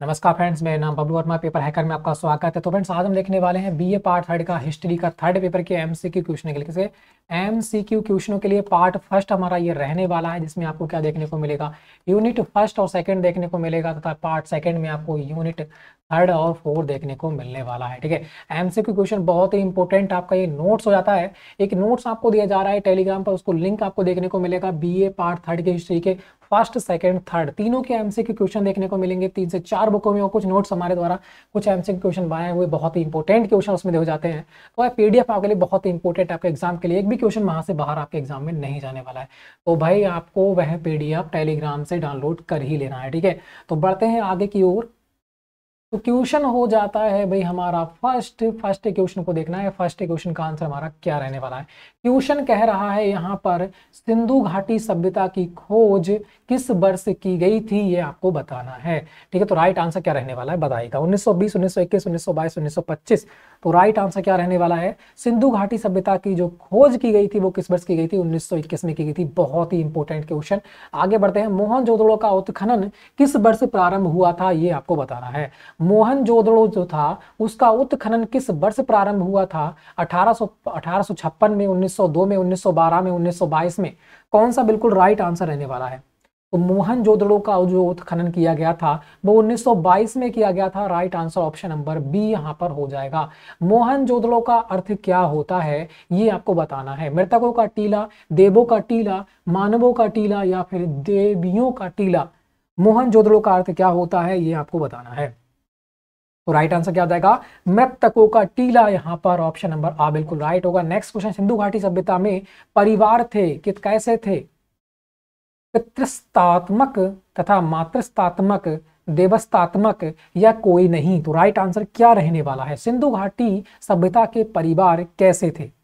नमस्कार फ्रेंड्स, मेरा नाम बबलू वर्मा, पेपर हैकर में आपका स्वागत है। तो फ्रेंड्स, आज हम देखने वाले हैं बीए पार्ट थर्ड का हिस्ट्री का थर्ड पेपर के एमसीक्यू क्वेश्चन के लिए। एमसीक्यू क्वेश्चनों के लिए पार्ट फ़र्स्ट हमारा ये रहने वाला है, जिसमें आपको क्या देखने को मिलेगा? यूनिट फ़र्स्ट और सेकंड देखने को मिलेगा, तथा पार्ट सेकंड में आपको यूनिट थर्ड और फोर्थ देखने को मिलने वाला है, ठीक है? एमसीक्यू क्वेश्चन बहुत ही इंपॉर्टेंट आपका ये नोट्स हो जाता है। एक नोट्स आपको दिया जा रहा है टेलीग्राम पर, उसको लिंक आपको देखने को मिलेगा बीए पार्ट थर्ड के हिस्ट्री के फ़र्स्ट सेकंड थर्ड तीनों के एमसीक्यू क्वेश्चन देखने को मिलेंगे, तीन से चार बुकों में और कुछ नोट्स हमारे द्वारा, कुछ एमसीक्यू क्वेश्चन बनाए हुए बहुत ही इंपॉर्टेंट क्वेश्चन उसमें हो जाते हैं। तो पीडीएफ आपके लिए बहुत ही इंपॉर्टेंट आपके एग्ज़ाम के लिए। एक भी क्वेश्चन वहाँ से बाहर आपके एग्ज़ाम में नहीं जाने वाला है। तो भाई आपको वह पीडीएफ टेलीग्राम से डाउनलोड कर ही लेना है, ठीक है? तो बढ़ते हैं आगे की ओर। तो क्वेश्चन हो जाता है भाई हमारा फ़र्स्ट फ़र्स्ट क्वेश्चन को देखना है। फ़र्स्ट क्वेश्चन का आंसर हमारा क्या रहने वाला है? क्वेश्चन कह रहा है यहाँ पर, सिंधु घाटी सभ्यता की खोज किस वर्ष की गई थी, ये आपको बताना है। ठीक है तो राइट आंसर क्या रहने वाला है? बताइएगा। 1920 1921 1922 1925 तो राइट आंसर क्या रहने वाला है? सिंधु घाटी सभ्यता की जो खोज की गई थी, वो किस वर्ष की गई थी? उन्नीस सौ इक्कीस में की गई थी। बहुत ही इंपॉर्टेंट क्वेश्चन आगे बढ़ते हैं। मोहन जोदड़ो का उत्खनन किस वर्ष प्रारंभ हुआ था, ये आपको बताना है। मोहन जोदड़ो जो था, उसका उत्खनन किस वर्ष प्रारंभ हुआ था? अठारह अठारह में 1902 में 1912 में 1922 में। कौन सा बिल्कुल राइट आंसर रहने वाला है? तो मोहन जोदड़ो का जो उत्खनन किया गया था, वो 1922 में किया गया था। Right answer option number B यहाँ पर हो जाएगा। मोहन जोदड़ो का अर्थ क्या होता है, ये आपको बताना है। मृतकों का टीला, देवों का टीला, मानवों का टीला या फिर देवियों का टीला? मोहन जोदड़ो का अर्थ क्या होता है, ये आपको बताना है। तो राइट आंसर क्या हो जाएगा? मृतकों का टीला यहाँ पर ऑप्शन नंबर आ बिल्कुल राइट होगा। नेक्स्ट क्वेश्चन सिंधु घाटी सभ्यता में परिवार थे, कित, कैसे थे? पितृस्तात्मक तथा मातृस्तात्मक देवस्तात्मक या कोई नहीं? तो राइट आंसर क्या रहने वाला है? सिंधु घाटी सभ्यता के परिवार कैसे थे?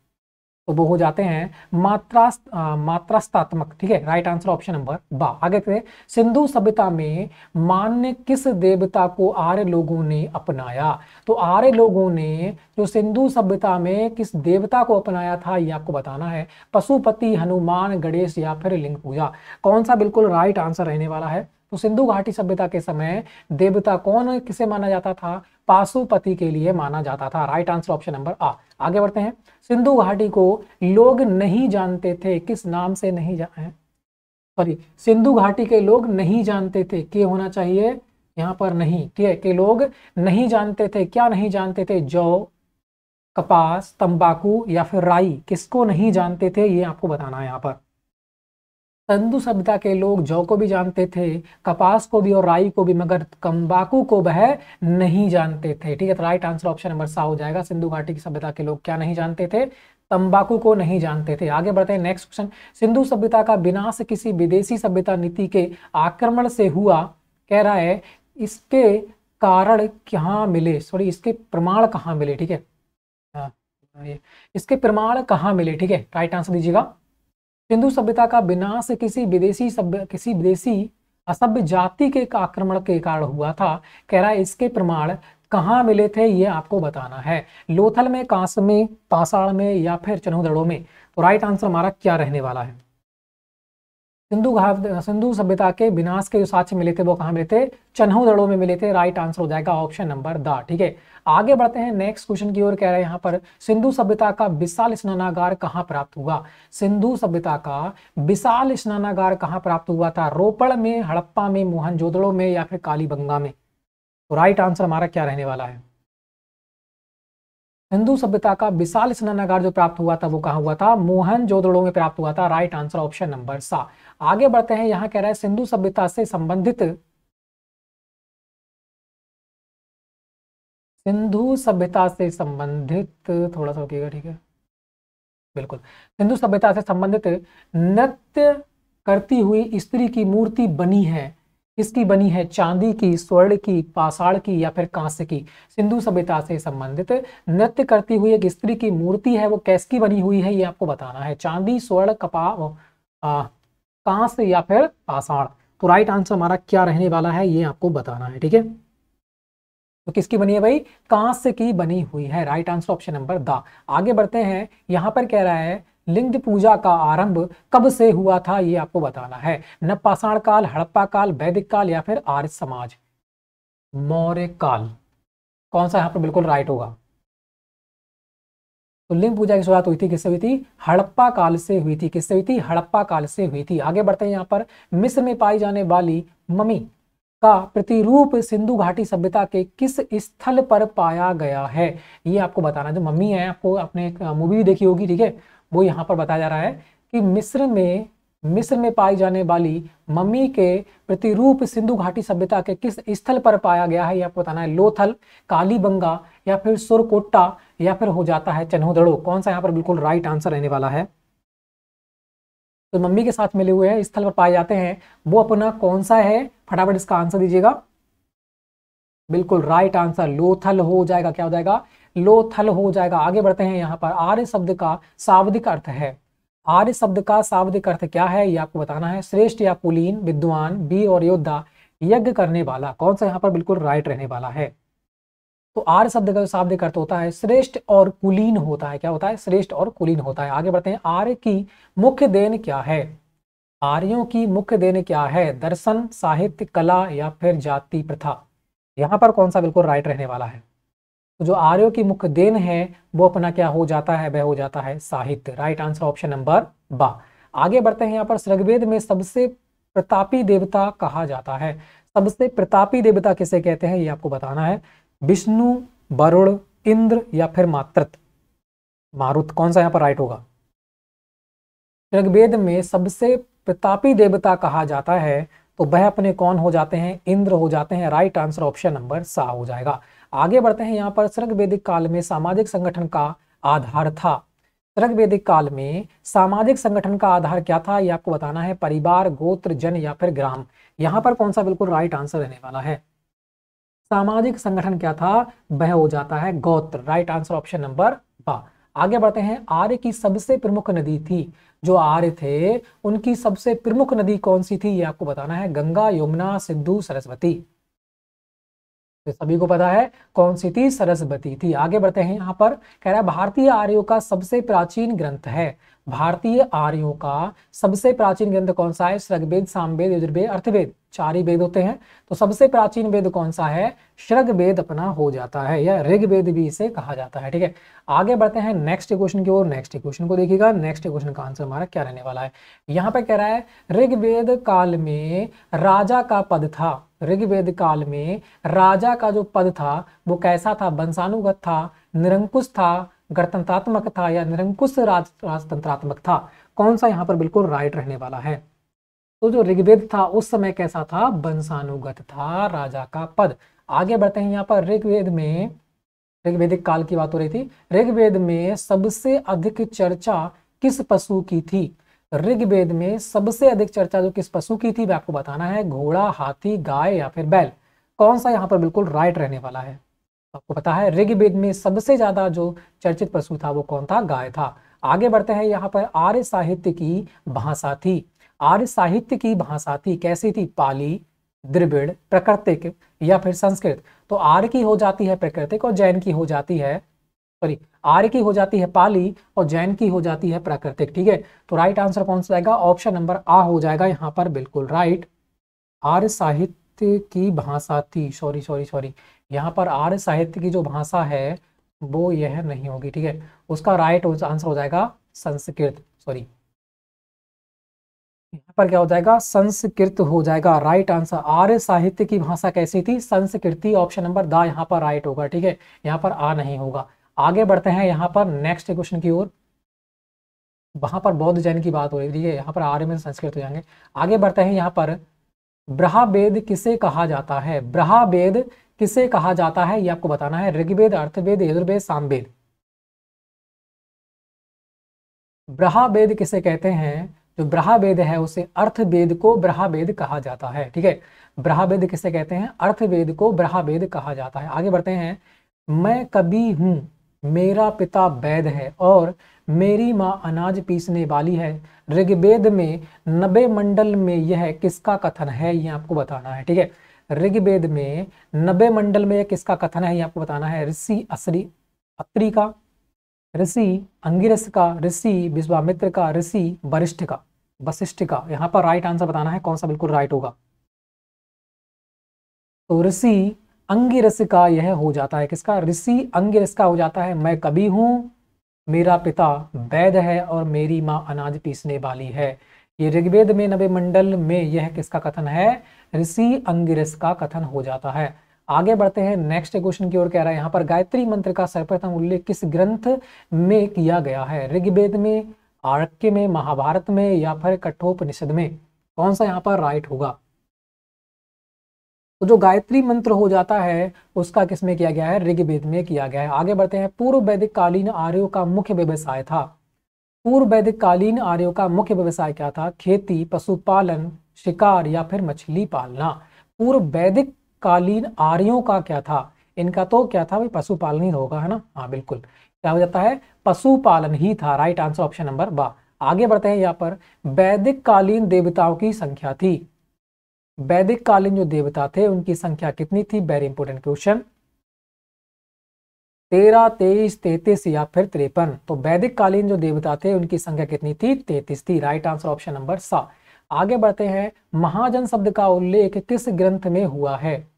तो वो हो जाते हैं मात्रा मात्रास्तात्मक, ठीक है? राइट आंसर ऑप्शन नंबर बा। आगे थे सिंधु सभ्यता में मान्य किस देवता को आर्य लोगों ने अपनाया? तो आर्य लोगों ने जो सिंधु सभ्यता में किस देवता को अपनाया था, ये आपको बताना है। पशुपति, हनुमान, गणेश या फिर लिंग पूजा। कौन सा बिल्कुल राइट आंसर रहने वाला है? तो सिंधु घाटी सभ्यता के समय देवता कौन किसे माना जाता था? पाशुपति के लिए माना जाता था। राइट आंसर ऑप्शन नंबर आ आगे बढ़ते हैं। सिंधु घाटी को लोग नहीं जानते थे। किस नाम से नहीं जाने सॉरी सिंधु घाटी के लोग नहीं जानते थे। के होना चाहिए? यहाँ पर नहीं। ठीक है कि लोग नहीं जानते थे। क्या नहीं जानते थे? जौ, कपास, तंबाकू या फिर राई। किसको नहीं जानते थे? ये आपको बताना है यहाँ पर। तंदु सभ्यता के लोग जौ को भी जानते थे कपास को भी और राई को भी मगर तंबाकू को वह नहीं जानते थे। ठीक है तो राइट आंसर ऑप्शन नंबर सा हो जाएगा। सिंधु घाटी की सभ्यता के लोग क्या नहीं जानते थे? तंबाकू को नहीं जानते थे। आगे बढ़ते हैं नेक्स्ट क्वेश्चन सिंधु सभ्यता का विनाश किसी विदेशी सभ्यता नीति के आक्रमण से हुआ। कह रहा है इसके कारण कहाँ मिले? सॉरी इसके प्रमाण कहाँ मिले? ठीक है। हाँ, इसके प्रमाण कहाँ मिले? ठीक है राइट आंसर दीजिएगा। सिंधु सभ्यता का विनाश किसी विदेशी सभ्य, किसी विदेशी असभ्य जाति के आक्रमण के कारण हुआ था। कह रहा है, इसके प्रमाण कहाँ मिले थे, ये आपको बताना है। लोथल में, कांस में, पाषाण में या फिर चनौदड़ों में? तो राइट आंसर हमारा क्या रहने वाला है? सिंधु घाट सिंधु सभ्यता के विनाश के जो साक्ष्य मिले थे, वो कहाँ मिले थे? चन्हौदड़ों में मिले थे। राइट आंसर हो जाएगा ऑप्शन नंबर द, ठीक है? आगे बढ़ते हैं। नेक्स्ट क्वेश्चन की ओर कह रहे हैं यहाँ पर, सिंधु सभ्यता का विशाल स्नानागार कहाँ प्राप्त हुआ? सिंधु सभ्यता का विशाल स्नानागार कहाँ प्राप्त हुआ था? रोपड़ में, हड़प्पा में, मोहनजोदड़ो में या फिर कालीबंगा में? तो राइट आंसर हमारा क्या रहने वाला है? हिंदू सभ्यता का विशाल स्नानागार जो प्राप्त हुआ था, वो कहा हुआ था? मोहन जोदड़ो में प्राप्त हुआ था राइट आंसर ऑप्शन नंबर सा। आगे बढ़ते हैं, यहाँ कह रहा है, सिंधु सभ्यता से संबंधित सिंधु सभ्यता से संबंधित, थोड़ा सा रुकिएगा, ठीक है? बिल्कुल। सिंधु सभ्यता से संबंधित नृत्य करती हुई स्त्री की मूर्ति बनी है। किसकी बनी है? चांदी की, स्वर्ण की, पाषाण की या फिर कांस्य की? सिंधु सभ्यता से संबंधित नृत्य करती हुई एक स्त्री की मूर्ति है, वो कैसकी बनी हुई है ये आपको बताना है। चांदी, स्वर्ण, कपा कांस्य या फिर पाषाण? तो राइट आंसर हमारा क्या रहने वाला है ये आपको बताना है, ठीक है? तो किसकी बनी है भाई? कांस्य की बनी हुई है। Right answer option number the. आगे बढ़ते हैं। यहाँ पर कह रहा है लिंग पूजा का आरंभ कब से हुआ था, ये आपको बताना है। न काल, हड़प्पा काल, वैदिक काल या फिर आर्य समाज? मौर्य काल। कौन सा यहाँ पर बिल्कुल राइट होगा? तो लिंग पूजा की शुरुआत हुई थी, किससे हुई थी? हड़प्पा काल से हुई थी। किससे हुई थी? हड़प्पा काल से हुई थी। आगे बढ़ते हैं यहाँ पर। मिस्र में पाई जाने वाली मम्मी का प्रतिरूप सिंधु घाटी सभ्यता के किस स्थल पर पाया गया है? ये आपको बताना जो मम्मी है, आपको अपने मूवी भी देखी होगी, ठीक है? वो यहाँ पर बताया जा रहा है कि मिस्र में मिस्र में पाई जाने वाली मम्मी के प्रतिरूप सिंधु घाटी सभ्यता के किस स्थल पर पाया गया है, यह बताना है लोथल, कालीबंगा या फिर सुरकोट्टा या फिर हो जाता है चन्होदड़ो। कौन सा यहाँ पर बिल्कुल राइट आंसर रहने वाला है? तो मम्मी के साथ मिले हुए स्थल पर पाए जाते हैं। वो अपना कौन सा है? फटाफट इसका आंसर दीजिएगा। बिल्कुल राइट आंसर लोथल हो जाएगा, क्या हो जाएगा? लोथल हो जाएगा। आगे बढ़ते हैं यहाँ पर। आर्य शब्द का शाब्दिक अर्थ है। आर्य शब्द का शाब्दिक अर्थ क्या है? ये आपको बताना है। श्रेष्ठ या कुलीन, विद्वान, वीर और योद्धा, यज्ञ करने वाला। कौन सा यहाँ पर बिल्कुल राइट रहने वाला है? तो आर्य शब्द का जो शाब्दिक अर्थ होता है, श्रेष्ठ और कुलीन होता है। क्या होता है? श्रेष्ठ और कुलीन होता है। आगे बढ़ते हैं। आर्य की मुख्य देन क्या है? आर्यों की मुख्य देन क्या है? दर्शन, साहित्य, कला या फिर जाति प्रथा। यहाँ पर कौन सा बिल्कुल राइट रहने वाला है? जो आर्यों की मुख्य देन है, वो अपना क्या हो जाता है, वह हो जाता है साहित्य। राइट आंसर ऑप्शन नंबर बा। आगे बढ़ते हैं यहाँ पर। ऋग्वेद में सबसे प्रतापी देवता कहा जाता है। सबसे प्रतापी देवता किसे कहते हैं, ये आपको बताना है। विष्णु, वरुण, इंद्र या फिर मातृत मारुत, कौन सा यहाँ पर राइट होगा? ऋग्वेद में सबसे प्रतापी देवता कहा जाता है तो वह अपने कौन हो जाते हैं? इंद्र हो जाते हैं। राइट आंसर ऑप्शन नंबर सा हो जाएगा। आगे बढ़ते हैं यहाँ पर। सृग वैदिक काल में सामाजिक संगठन का आधार था। सृग वैदिक काल में सामाजिक संगठन का आधार क्या था, ये आपको बताना है। परिवार, गोत्र, जन या फिर ग्राम। यहाँ पर कौन सा बिल्कुल राइट आंसर रहने वाला है? सामाजिक संगठन क्या था? वह हो जाता है गोत्र। राइट आंसर ऑप्शन नंबर बा। आगे बढ़ते हैं। आर्य की सबसे प्रमुख नदी थी। जो आर्य थे, उनकी सबसे प्रमुख नदी कौन सी थी, ये आपको बताना है। गंगा, यमुना, सिंधु, सरस्वती। तो सभी को पता है कौन सी थी सरस्वती थी। आगे बढ़ते हैं यहाँ पर। कह रहा है, भारतीय आर्यों का सबसे प्राचीन ग्रंथ है। भारतीय आर्यों का सबसे प्राचीन ग्रंथ कौन सा है? ऋग्वेद, सामवेद, यजुर्वेद, अर्थवेद। चार ही वेद होते हैं। तो सबसे प्राचीन वेद कौन सा है? श्रग वेद अपना हो जाता है, या ऋग वेद भी इसे कहा जाता है, ठीक है? आगे बढ़ते हैं नेक्स्ट क्वेश्चन की ओर। नेक्स्ट क्वेश्चन को देखिएगा। नेक्स्ट क्वेश्चन का आंसर हमारा क्या रहने वाला है? यहाँ पे कह रहा है, ऋग्वेद काल में राजा का पद था। ऋग्वेद काल में राजा का जो पद था, वो कैसा था? वंशानुगत था, निरंकुश था, गणतंत्रात्मक था या निरंकुश राज, राजतंत्रात्मक था? कौन सा यहाँ पर बिल्कुल राइट रहने वाला है? तो जो ऋग्वेद था, उस समय कैसा था? वंशानुगत था, राजा का पद। आगे बढ़ते हैं यहाँ पर ऋग्वेद में। ऋग्वेदिक काल की बात हो रही थी। ऋग्वेद में सबसे अधिक चर्चा किस पशु की थी? ऋग्वेद में सबसे अधिक चर्चा जो किस पशु की थी वह आपको बताना है, घोड़ा, हाथी, गाय या फिर बैल। कौन सा यहाँ पर बिल्कुल राइट रहने वाला है? आपको पता है, ऋग्वेद में सबसे ज़्यादा जो चर्चित पशु था वो कौन था? गाय था। आगे बढ़ते हैं, यहाँ पर आर्य साहित्य की भाषा थी। आर्य साहित्य की भाषा थी, कैसी थी? पाली, द्रिविड़, प्राकृतिक या फिर संस्कृत। तो आर्य की हो जाती है, प्राकृतिक और जैन की हो जाती है। सॉरी, आर्य की हो जाती है पाली और जैन की हो जाती है प्राकृतिक, ठीक है? तो राइट आंसर कौन सा जाएगा ऑप्शन नंबर आ हो जाएगा यहाँ पर, बिल्कुल राइट आर्य साहित्य की भाषा थी सॉरी सॉरी सॉरी यहाँ पर आर्य साहित्य की जो भाषा है, वो यह नहीं होगी, ठीक है? उसका राइट आंसर हो जाएगा संस्कृत सॉरी यहाँ पर क्या हो जाएगा? संस्कृत हो जाएगा राइट आंसर आर्य साहित्य की भाषा कैसी थी? संस्कृति ऑप्शन नंबर दा यहाँ पर राइट होगा, ठीक है? यहाँ पर आ नहीं होगा. आगे बढ़ते हैं यहाँ पर नेक्स्ट क्वेश्चन की ओर। वहाँ पर बौद्ध जैन की बात हो रही है। यहाँ पर आर्य में संस्कृत हो जाएँगे। आगे बढ़ते हैं यहाँ पर, ब्रहावेद किसे कहा जाता है? ब्रहावेद किसे कहा जाता है? ये आपको बताना है। ऋग्वेद, अर्थवेद, यजुर्वेद, सामवेद। ब्रहावेद किसे कहते हैं? जो ब्रहावेद है, उसे अर्थवेद को ब्रहावेद कहा जाता है। ठीक है? ब्रहावेद किसे कहते हैं? अर्थवेद को ब्रहावेद कहा जाता है। आगे बढ़ते हैं। मैं कभी हूँ मेरा पिता वैद है और मेरी माँ अनाज पीसने वाली है। ऋग्वेद में नबे मंडल में यह किसका कथन है, ये आपको बताना है, ठीक है? ऋग्वेद में नबे मंडल में यह किसका कथन है, ये आपको बताना है? ऋषि असरी, अत्रि का, ऋषि अंगिरस का, ऋषि विश्वामित्र का, ऋषि वरिष्ठ का, वशिष्ठ का। यहाँ पर राइट आंसर बताना है, कौन सा बिल्कुल राइट होगा? तो ऋषि अंगिरस का यह हो जाता है। किसका? ऋषि अंगिरस का हो जाता है। मैं कभी हूँ, मेरा पिता वैद है और मेरी माँ अनाज पीसने वाली है। ये ऋग्वेद में नवे मंडल में यह किसका कथन है? ऋषि अंगिरस का कथन हो जाता है। आगे बढ़ते हैं। नेक्स्ट क्वेश्चन की ओर कह रहा है। यहाँ पर गायत्री मंत्र का सर्वप्रथम उल्लेख किस ग्रंथ में किया गया है? ऋग्वेद में, आर्क्य में, महाभारत में या फिर कठोपनिषद में? कौन सा यहाँ पर राइट होगा? तो जो गायत्री मंत्र हो जाता है, उसका किसमें किया गया है? ऋग्वेद में किया गया है। आगे बढ़ते हैं। पूर्व वैदिक कालीन आर्यों का मुख्य व्यवसाय था। पूर्व वैदिक कालीन आर्यों का मुख्य व्यवसाय क्या था? खेती, पशुपालन, शिकार या फिर मछली पालना। पूर्व वैदिक कालीन आर्यों का क्या था? इनका तो क्या था भाई? पशुपालन ही होगा, है ना? हाँ बिल्कुल। क्या हो जाता है? पशुपालन ही था। राइट आंसर ऑप्शन नंबर बा। आगे बढ़ते हैं यहाँ पर। वैदिक कालीन देवताओं की संख्या थी। वैदिक कालीन जो देवता थे, उनकी संख्या कितनी थी? वेरी इंपोर्टेंट क्वेश्चन तेरह, तेईस, तैतीस या फिर तिरपन। तो वैदिक कालीन जो देवता थे, उनकी संख्या कितनी थी? तैतीस थी। राइट आंसर ऑप्शन नंबर सा। आगे बढ़ते हैं। महाजन शब्द का उल्लेख किस ग्रंथ में हुआ है?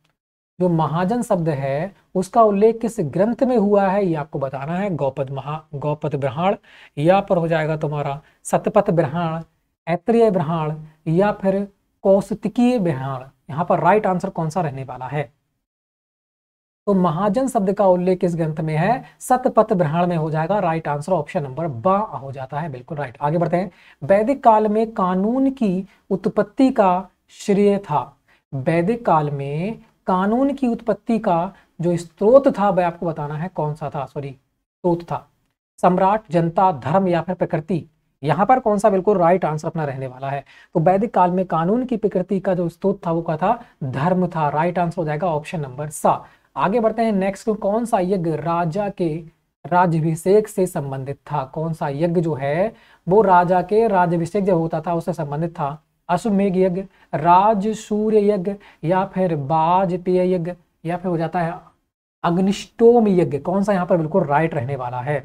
जो महाजन शब्द है, उसका उल्लेख किस ग्रंथ में हुआ है? ये आपको बताना है। गौपद महा, गौपद ब्रहाण। या पर हो जाएगा तुम्हारा सतपथ ब्रहाण, ऐत्रेय ब्रहाण या फिर कौस्तकीय ब्रहाण यहाँ पर राइट आंसर कौन सा रहने वाला है? तो महाजन शब्द का उल्लेख किस ग्रंथ में है, सतपथ ब्रहण में हो जाएगा राइट आंसर ऑप्शन नंबर बा हो जाता है, बिल्कुल राइट आगे बढ़ते हैं। वैदिक काल में कानून की उत्पत्ति का श्रेय था। वैदिक काल में कानून की उत्पत्ति का जो स्त्रोत था, वह आपको बताना है कौन सा था? सॉरी स्त्रोत था। सम्राट, जनता, धर्म या फिर प्रकृति। यहाँ पर कौन सा बिल्कुल राइट आंसर अपना रहने वाला है? तो वैदिक काल में कानून की प्रकृति का जो स्त्रोत था, वो क्या था? धर्म था। राइट आंसर हो जाएगा ऑप्शन नंबर सा। आगे बढ़ते हैं नेक्स्ट कौन सा यज्ञ राजा के राजभिषेक से संबंधित था? कौन सा यज्ञ जो है, वो राजा के राजभिषेक जब होता था, उससे संबंधित था। अश्वमेघ यज्ञ, राज सूर्य यज्ञ, या फिर बाजपेय यज्ञ, या फिर हो जाता है अग्निष्टोम यज्ञ। कौन सा यहाँ पर बिल्कुल राइट रहने वाला है?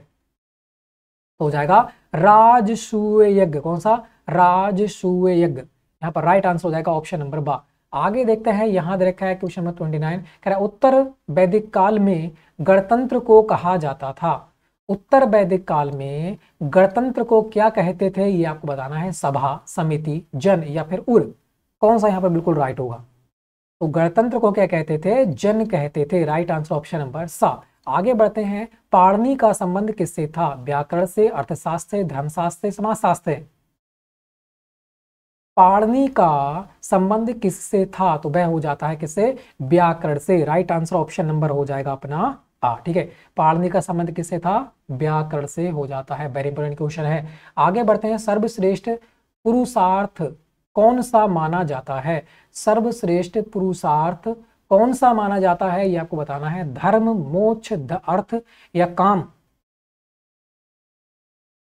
तो हो जाएगा राजसूय यज्ञ कौन सा? राजसूय यज्ञ यहाँ पर राइट आंसर हो जाएगा ऑप्शन नंबर बा। आगे देखते हैं, यहाँ दे रखा है क्वेश्चन नंबर ट्वेंटी नाइन कह रहा है, उत्तर वैदिक काल में गणतंत्र को कहा जाता था। उत्तर वैदिक काल में गणतंत्र को क्या कहते थे, ये आपको बताना है, सभा, समिति, जन या फिर उर कौन सा यहाँ पर बिल्कुल राइट होगा? तो गणतंत्र को क्या कहते थे? जन कहते थे। राइट आंसर ऑप्शन नंबर सा। आगे बढ़ते हैं पारणी का संबंध किससे था? व्याकरण से, अर्थशास्त्र धर्मशास्त्र समाजशास्त्र पाणनी का संबंध किससे था? तो वह हो जाता है किससे? व्याकरण से। राइट आंसर ऑप्शन नंबर हो जाएगा अपना आ, ठीक है? पाणनी का संबंध किससे था? व्याकरण से हो जाता है। वेरी इंपोर्टेंट क्वेश्चन है। आगे बढ़ते हैं। सर्वश्रेष्ठ पुरुषार्थ कौन सा माना जाता है? सर्वश्रेष्ठ पुरुषार्थ कौन सा माना जाता है? ये आपको बताना है। धर्म, मोक्ष अर्थ या काम।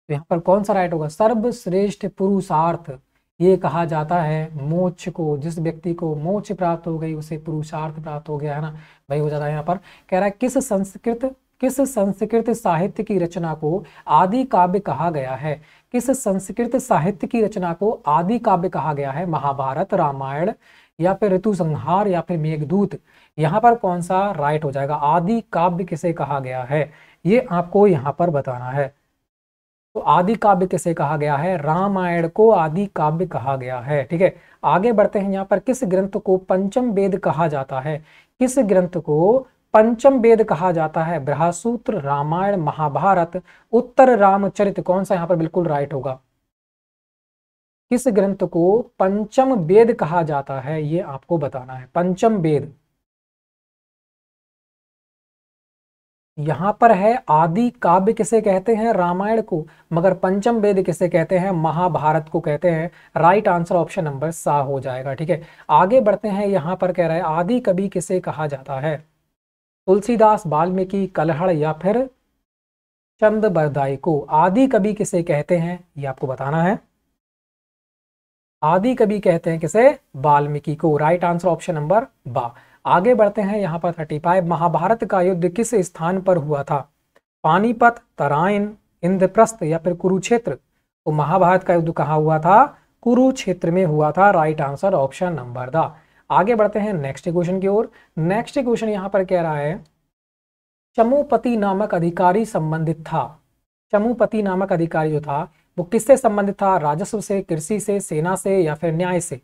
तो यहाँ पर कौन सा राइट होगा? सर्वश्रेष्ठ पुरुषार्थ। ये कहा जाता है मोक्ष को। जिस व्यक्ति को मोक्ष प्राप्त हो गई, उसे पुरुषार्थ प्राप्त हो गया, है ना? भाई हो जाता है यहाँ पर कह रहा है, किस संस्कृत किस संस्कृत साहित्य की रचना को आदि काव्य कहा गया है? किस संस्कृत साहित्य की रचना को आदि काव्य कहा गया है? महाभारत, रामायण या फिर ऋतु संहार या फिर मेघदूत, यहाँ पर कौन सा राइट हो जाएगा? आदि काव्य किसे कहा गया है? ये आपको यहाँ पर बताना है। तो आदि काव्य किसे कहा गया है? रामायण को आदि काव्य कहा गया है, ठीक है? आगे बढ़ते हैं यहाँ पर, किस ग्रंथ को पंचम वेद कहा जाता है? किस ग्रंथ को पंचम वेद कहा जाता है? ब्रहसूत्र रामायण, महाभारत, उत्तर रामचरित, कौन सा यहाँ पर बिल्कुल राइट होगा? किस ग्रंथ को पंचम वेद कहा जाता है, ये आपको बताना है। पंचम वेद। यहाँ पर है, आदि काव्य किसे कहते हैं? रामायण को। मगर पंचम वेद किसे कहते हैं? महाभारत को कहते हैं। राइट आंसर ऑप्शन नंबर सा हो जाएगा, ठीक है? आगे बढ़ते हैं, यहाँ पर कह रहे हैं, आदि कवि किसे कहा जाता है? तुलसीदास वाल्मीकि, कलहड़ या फिर चंद बरदाई को। आदि कवि किसे कहते हैं, ये आपको बताना है। आदि कवि कहते हैं किसे? वाल्मीकि को। राइट आंसर ऑप्शन नंबर बा। आगे बढ़ते हैं। यहाँ पर थर्टी फाइव महाभारत का युद्ध किस स्थान पर हुआ था? पानीपत, तराइन, इंद्रप्रस्थ या फिर कुरुक्षेत्र? तो महाभारत का युद्ध कहाँ हुआ था? कुरुक्षेत्र में हुआ था। Right answer option number the. आगे बढ़ते हैं। नेक्स्ट क्वेश्चन की ओर। नेक्स्ट क्वेश्चन यहाँ पर कह रहा है, चमुपति नामक अधिकारी संबंधित था। चमुपति नामक अधिकारी जो था वो किससे संबंधित था? राजस्व से, कृषि से, सेना से या फिर न्याय से?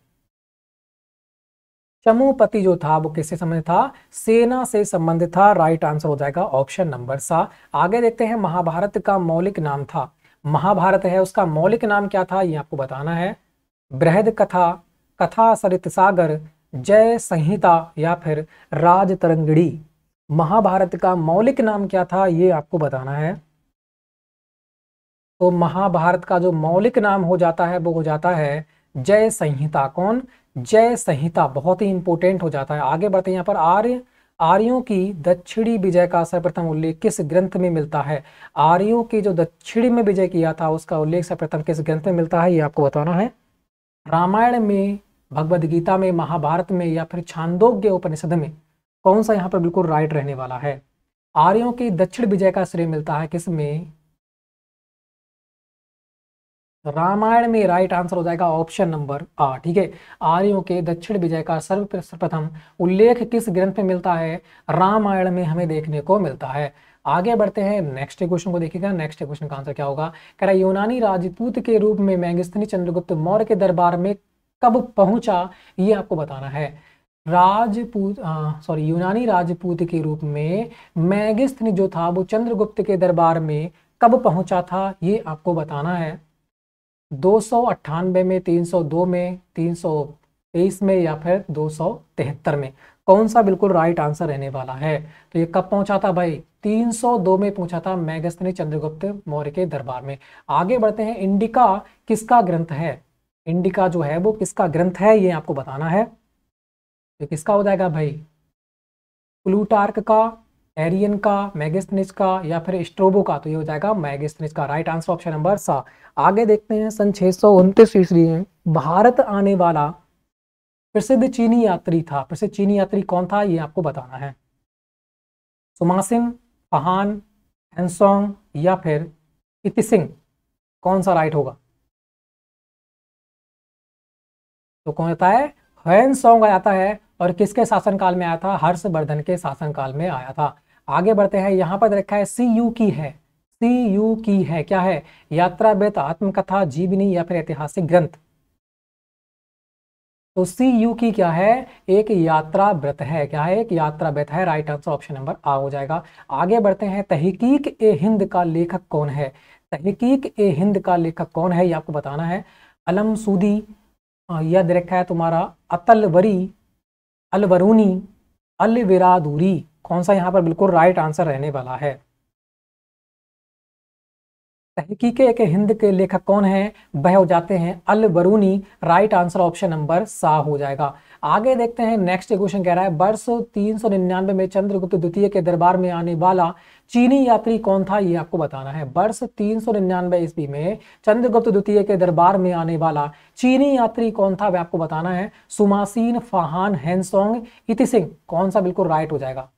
चमुपति जो था, वो किससे संबंधित था? सेना से संबंधित था। राइट आंसर हो जाएगा ऑप्शन नंबर सा। आगे देखते हैं, महाभारत का मौलिक नाम था। महाभारत है, उसका मौलिक नाम क्या था? ये आपको बताना है। बृहद कथा कथा सरित सागर, जय संहिता या फिर राज तरंगड़ी। महाभारत का मौलिक नाम क्या था? ये आपको बताना है। तो महाभारत का जो मौलिक नाम हो जाता है, वो हो जाता है जय संहिता कौन? जय संहिता बहुत ही इंपोर्टेंट हो जाता है। आगे बढ़ते हैं यहाँ पर, आर्य, आर्यों की दक्षिणी विजय का सर्वप्रथम उल्लेख किस ग्रंथ में मिलता है? आर्यों की जो दक्षिणी में विजय किया था, उसका उल्लेख सर्वप्रथम किस ग्रंथ में मिलता है, ये आपको बताना है। रामायण में, भगवद गीता में, महाभारत में या फिर छांदोग्य उपनिषद में कौन सा यहाँ पर बिल्कुल राइट रहने वाला है? आर्यों की दक्षिण विजय का श्रेय मिलता है किसमें रामायण में राइट आंसर हो जाएगा ऑप्शन नंबर आ ठीक है? आर्यों के दक्षिण विजय का सर्वप्रथम उल्लेख किस ग्रंथ में मिलता है? रामायण में हमें देखने को मिलता है। आगे बढ़ते हैं नेक्स्ट क्वेश्चन को देखिएगा। नेक्स्ट क्वेश्चन का आंसर क्या होगा? कह रहा यूनानी राजपूत के रूप में मैंगस्थनी चंद्रगुप्त मौर्य के दरबार में कब पहुँचा? ये आपको बताना है। राजपूत सॉरी यूनानी राजपूत के रूप में मैगिस्थ जो था, वो चंद्रगुप्त के दरबार में कब पहुँचा था? ये आपको बताना है। दो सौ अट्ठानबे में 302 में 323 में या फिर दो में? कौन सा बिल्कुल राइट आंसर रहने वाला है? तो ये कब पहुँचा था भाई? 302 में पहुँचा था मैगस्थनी चंद्रगुप्त मौर्य के दरबार में। आगे बढ़ते हैं, इंडिका किसका ग्रंथ है? इंडिका जो है वो किसका ग्रंथ है, ये आपको बताना है। तो किसका हो जाएगा भाई? प्लूटार्क का एरियन का मैगस्थनिज का या फिर स्ट्रोबो का तो ये हो जाएगा मैगस्थनिज का। राइट आंसर ऑप्शन नंबर सा। आगे देखते हैं, सन छह सौ उनतीस ईस्वी में भारत आने वाला प्रसिद्ध चीनी यात्री था। प्रसिद्ध चीनी यात्री कौन था, ये आपको बताना है। सुमासिन फहान हैंसोंग या फिर इतिसिंग कौन सा राइट होगा? तो कौन होता है? हैन सॉन्ग आता है और किसके शासनकाल में आया था? हर्षवर्धन के शासनकाल में आया था। आगे बढ़ते हैं, यहाँ पर रखा है सी यू की है सी यू की है, क्या है? यात्रा बेत आत्मकथा, जीवनी या फिर ऐतिहासिक ग्रंथ? तो सी यू की क्या है? एक यात्रा व्रत है, क्या है? एक यात्रा व्रत है राइट आंसर ऑप्शन नंबर आ हो जाएगा। आगे बढ़ते हैं, तहकीक ए हिंद का लेखक कौन है? तहकीक ए हिंद का लेखक कौन है? ये आपको बताना है। अलम सूदी यह दे रखा है तुम्हारा, अतलवरी, अलवरूनी, अलविरादूरी। कौन सा यहाँ पर बिल्कुल राइट आंसर रहने वाला है? तहकीक एक हिंद के लेखक कौन है? वह हो जाते हैं Al Biruni. Right answer option number सा हो जाएगा। आगे देखते हैं नेक्स्ट क्वेश्चन कह रहा है, वर्ष तीन सौ निन्यानवे में चंद्रगुप्त द्वितीय के दरबार में आने वाला चीनी यात्री कौन था? ये आपको बताना है। वर्ष तीन सौ निन्यानवे ईस्वी में चंद्रगुप्त द्वितीय के दरबार में आने वाला चीनी यात्री कौन था? वह आपको बताना है, सुमासीन फाहान हैंसोंग इतिसिंग कौन सा बिल्कुल राइट हो जाएगा?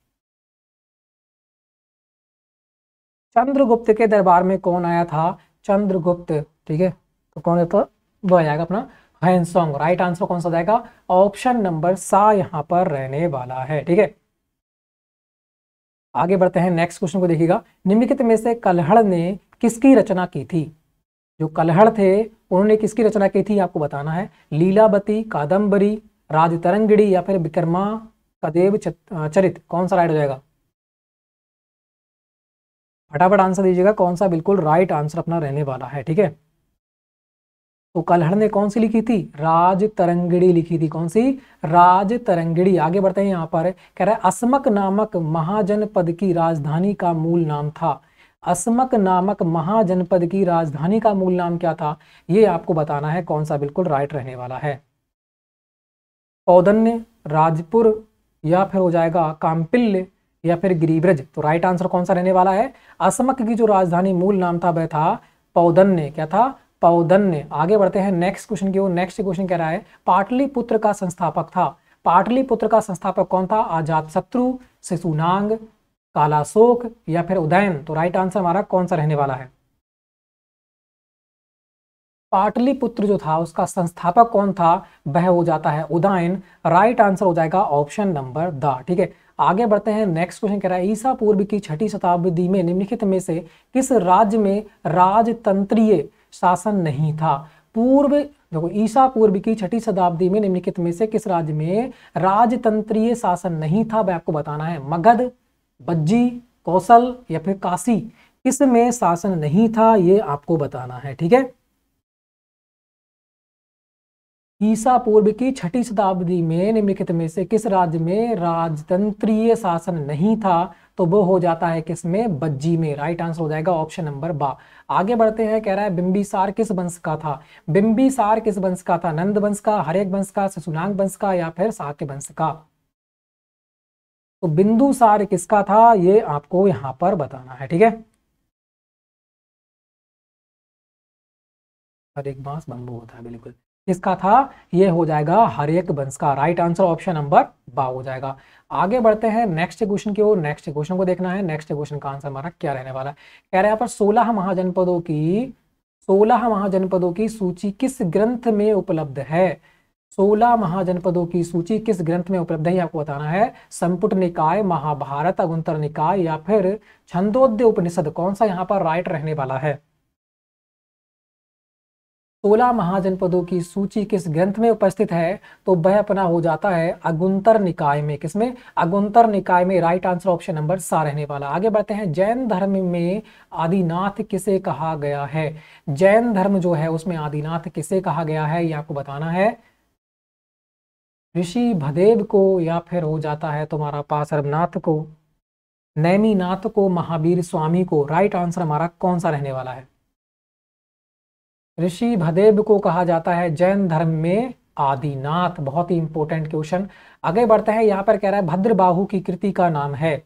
चंद्रगुप्त के दरबार में कौन आया था? चंद्रगुप्त, ठीक है? तो कौन तो वो आ जाएगा अपना हैंसोंग राइट आंसर कौन सा जाएगा? ऑप्शन नंबर सा यहाँ पर रहने वाला है, ठीक है? आगे बढ़ते हैं नेक्स्ट क्वेश्चन को देखिएगा। निम्नलिखित में से कलहड़ ने किसकी रचना की थी? जो कलहड़ थे, उन्होंने किसकी रचना की थी? आपको बताना है। लीलावती कादम्बरी राजतरंगिणी या फिर विक्रमा, कदेव चरित, कौन सा राइट हो जाएगा? फटाफट आंसर दीजिएगा कौन सा बिल्कुल राइट आंसर अपना रहने वाला है, ठीक है? तो कलहड़ ने कौन सी लिखी थी? राज तरंगिणी लिखी थी। कौन सी? राज तरंगिणी आगे बढ़ते हैं यहाँ पर। कह रहा है, असमक नामक महाजनपद की राजधानी का मूल नाम था। असमक नामक महाजनपद की राजधानी का मूल नाम क्या था? ये आपको बताना है कौन सा बिल्कुल राइट रहने वाला है। औदन्य राजपुर, या फिर हो जाएगा काम्पिल्य या फिर गिरिब्रज? तो राइट आंसर कौन सा रहने वाला है? असमक की जो राजधानी मूल नाम था, वह था पौधन्य। क्या था? पौधन्य। आगे बढ़ते हैं नेक्स्ट क्वेश्चन की ओर। नेक्स्ट क्वेश्चन कह रहा है, पाटलिपुत्र का संस्थापक था। पाटलिपुत्र का संस्थापक कौन था? आज़ाद शत्रु शिशुनांग कालाशोक या फिर उदयन? तो राइट आंसर हमारा कौन सा रहने वाला है? पाटलिपुत्र जो था, उसका संस्थापक कौन था? वह हो जाता है उदयन। राइट आंसर हो जाएगा ऑप्शन नंबर द। ठीक है? आगे बढ़ते हैं। नेक्स्ट क्वेश्चन कह रहा है, ईसा पूर्व की छठी शताब्दी में निम्नलिखित में से किस राज्य में राजतंत्रीय शासन नहीं था? पूर्व, देखो, ईसा पूर्व की छठी शताब्दी में निम्नलिखित में से किस राज्य में राजतंत्रीय शासन नहीं था? वह आपको बताना है। मगध, बज्जी कौशल या फिर काशी, किसमें शासन नहीं था? ये आपको बताना है, ठीक है? ईसा पूर्व की छठी शताब्दी में निम्नलिखित में से किस राज्य में राजतंत्रीय शासन नहीं था तो वो हो जाता है किसमें बज्जी में। राइट आंसर हो जाएगा ऑप्शन नंबर बा। आगे बढ़ते हैं, कह रहा है बिंबिसार किस वंश का था? बिंबिसार किस वंश का था? नंद वंश का, हरेक वंश का ससुनांग वंश का, या फिर साक्य वंश का? तो बिंदुसार किसका था? ये आपको यहाँ पर बताना है, ठीक है? हरेक बाँस बंबू होता है, बिल्कुल। किसका था? ये हो जाएगा हर एक वंश का। राइट आंसर ऑप्शन नंबर बा हो जाएगा। आगे बढ़ते हैं नेक्स्ट क्वेश्चन की ओर। नेक्स्ट क्वेश्चन को देखना है। नेक्स्ट क्वेश्चन का आंसर हमारा क्या रहने वाला है? कह रहे हैं, यहाँ पर सोलह महाजनपदों की, सोलह महाजनपदों की सूची किस ग्रंथ में उपलब्ध है? सोलह महाजनपदों की सूची किस ग्रंथ में उपलब्ध है? आपको बताना है। संपुट निकाय, महाभारत, अगुंतर निकाय या फिर छंदोद्य उपनिषद। कौन सा यहाँ पर राइट रहने वाला है? सोलह महाजनपदों की सूची किस ग्रंथ में उपस्थित है? तो वह अपना हो जाता है अगुंतर निकाय में। किसमें? अगुंतर निकाय में राइट आंसर ऑप्शन नंबर सा रहने वाला। आगे बढ़ते हैं। जैन धर्म में आदिनाथ किसे कहा गया है? जैन धर्म जो है उसमें आदिनाथ किसे कहा गया है? ये आपको बताना है। ऋषि भदेव को या फिर हो जाता है तुम्हारा पासरनाथ को। नैमीनाथ को, महावीर स्वामी को। राइट आंसर हमारा कौन सा रहने वाला है? ऋषि भदेव को कहा जाता है जैन धर्म में आदिनाथ। बहुत ही इंपॉर्टेंट क्वेश्चन आगे बढ़ते हैं। यहाँ पर कह रहा है, भद्रबाहु की कृति का नाम है।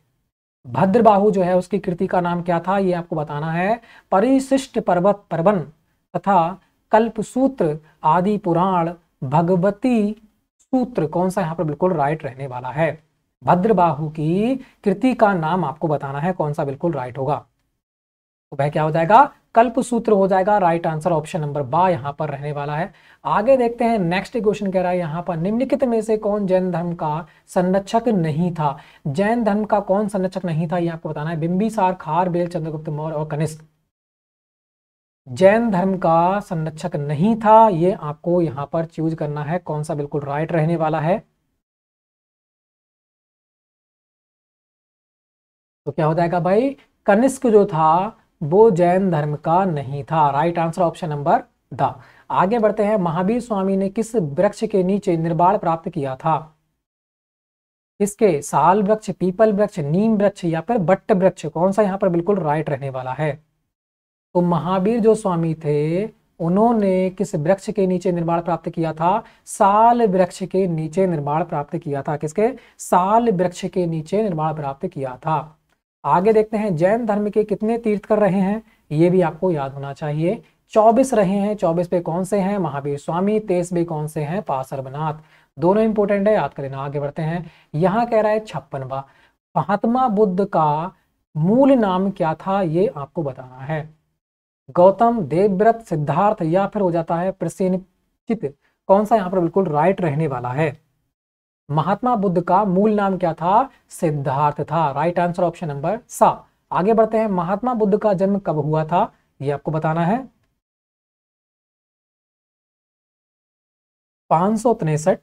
भद्रबाहु जो है, उसकी कृति का नाम क्या था? ये आपको बताना है। परिशिष्ट पर्वत परवन तथा कल्पसूत्र आदि पुराण भगवती सूत्र। कौन सा यहाँ पर बिल्कुल राइट रहने वाला है? भद्रबाहु की कृति का नाम आपको बताना है, कौन सा बिल्कुल राइट होगा। तो वह क्या हो जाएगा? कल्प सूत्र हो जाएगा राइट आंसर ऑप्शन नंबर बा यहाँ पर रहने वाला है। आगे देखते हैं नेक्स्ट क्वेश्चन कह रहा है यहाँ पर, निम्नलिखित में से कौन जैन धर्म का संरक्षक नहीं था? जैन धर्म का कौन संरक्षक नहीं था? यह आपको बताना है, बिंबिसार, खार, बेल, चंद्रगुप्त, मौर्य और कनिष्क। जैन धर्म का संरक्षक नहीं था, ये आपको यहाँ पर चूज़ करना है, कौन सा बिल्कुल राइट रहने वाला है। तो क्या हो जाएगा भाई, कनिष्क जो था वो जैन धर्म का नहीं था। Right answer option number the. आगे बढ़ते हैं। महावीर स्वामी ने किस वृक्ष के नीचे निर्बाण प्राप्त किया था? इसके साल वृक्ष, पीपल वृक्ष, नीम वृक्ष या फिर बट्ट वृक्ष? कौन सा यहाँ पर बिल्कुल राइट रहने वाला है? तो महावीर जो स्वामी थे, उन्होंने किस वृक्ष के नीचे निर्माण प्राप्त किया था? साल वृक्ष के नीचे निर्माण प्राप्त किया था। किसके? साल वृक्ष के नीचे निर्माण प्राप्त किया था। आगे देखते हैं, जैन धर्म के कितने तीर्थ कर रहे हैं, ये भी आपको याद होना चाहिए। चौबीस रहे हैं, चौबीस पे कौन से हैं? महावीर स्वामी, तेईस पे कौन से हैं? पासरबनाथ दोनों इंपोर्टेंट है, याद करें आगे बढ़ते हैं। यहाँ कह रहा है छप्पनवा। महात्मा बुद्ध का मूल नाम क्या था, ये आपको बताना है। गौतम देवव्रत सिद्धार्थ या फिर हो जाता है प्रसेनचित। कौन सा यहाँ पर बिल्कुल राइट रहने वाला है? महात्मा बुद्ध का मूल नाम क्या था? सिद्धार्थ था। राइट आंसर ऑप्शन नंबर सा। आगे बढ़ते हैं। महात्मा बुद्ध का जन्म कब हुआ था? ये आपको बताना है। पाँच सौ तिरसठ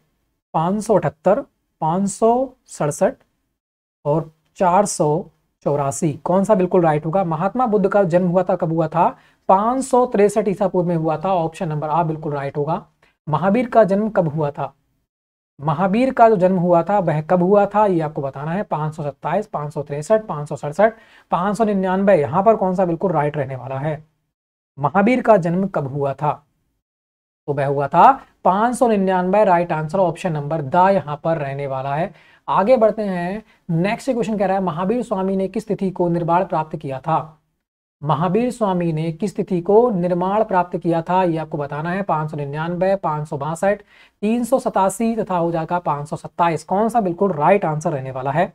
सड़सठ और चार सौ चौरासी। कौन सा बिल्कुल राइट होगा? महात्मा बुद्ध का जन्म हुआ था, कब हुआ था? पाँच सौ तिरसठ ईसा पूर्व में हुआ था। ऑप्शन नंबर आ बिल्कुल राइट होगा। महावीर का जन्म कब हुआ था? महावीर का जो जन्म हुआ था, वह कब हुआ था, ये आपको बताना है, पाँच सौ सत्ताईस, पाँच सौ तिरसठ, पाँच सौ सड़सठ सौ पर कौन सा बिल्कुल राइट रहने वाला है? महावीर का जन्म कब हुआ था? तो वह हुआ था पाँच सौ राइट आंसर ऑप्शन नंबर द यहाँ पर रहने वाला है। आगे बढ़ते हैं। नेक्स्ट क्वेश्चन कह रहा है, महावीर स्वामी ने किस तिथि को निर्बाण प्राप्त किया था? महावीर स्वामी ने किस तिथि को निर्माण प्राप्त किया था, ये आपको बताना है। पाँच सौ निन्यानबे पाँच सौ बासठ, तीन सौ सतासी तथा हो जाएगा पाँच सौ सत्ताईस। कौन सा बिल्कुल राइट आंसर रहने वाला है?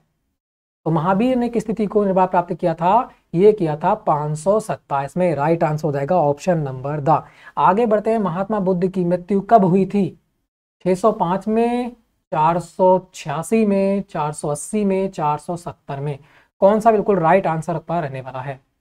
तो महावीर ने किस स्थिति को निर्माण प्राप्त किया था? ये किया था पाँच सौ सत्ताईस में। राइट आंसर हो जाएगा ऑप्शन नंबर द। आगे बढ़ते हैं। महात्मा बुद्ध की मृत्यु कब हुई थी? 605 में 486 में 480 में 470 में। कौन सा बिल्कुल राइट आंसर पर रहने वाला है?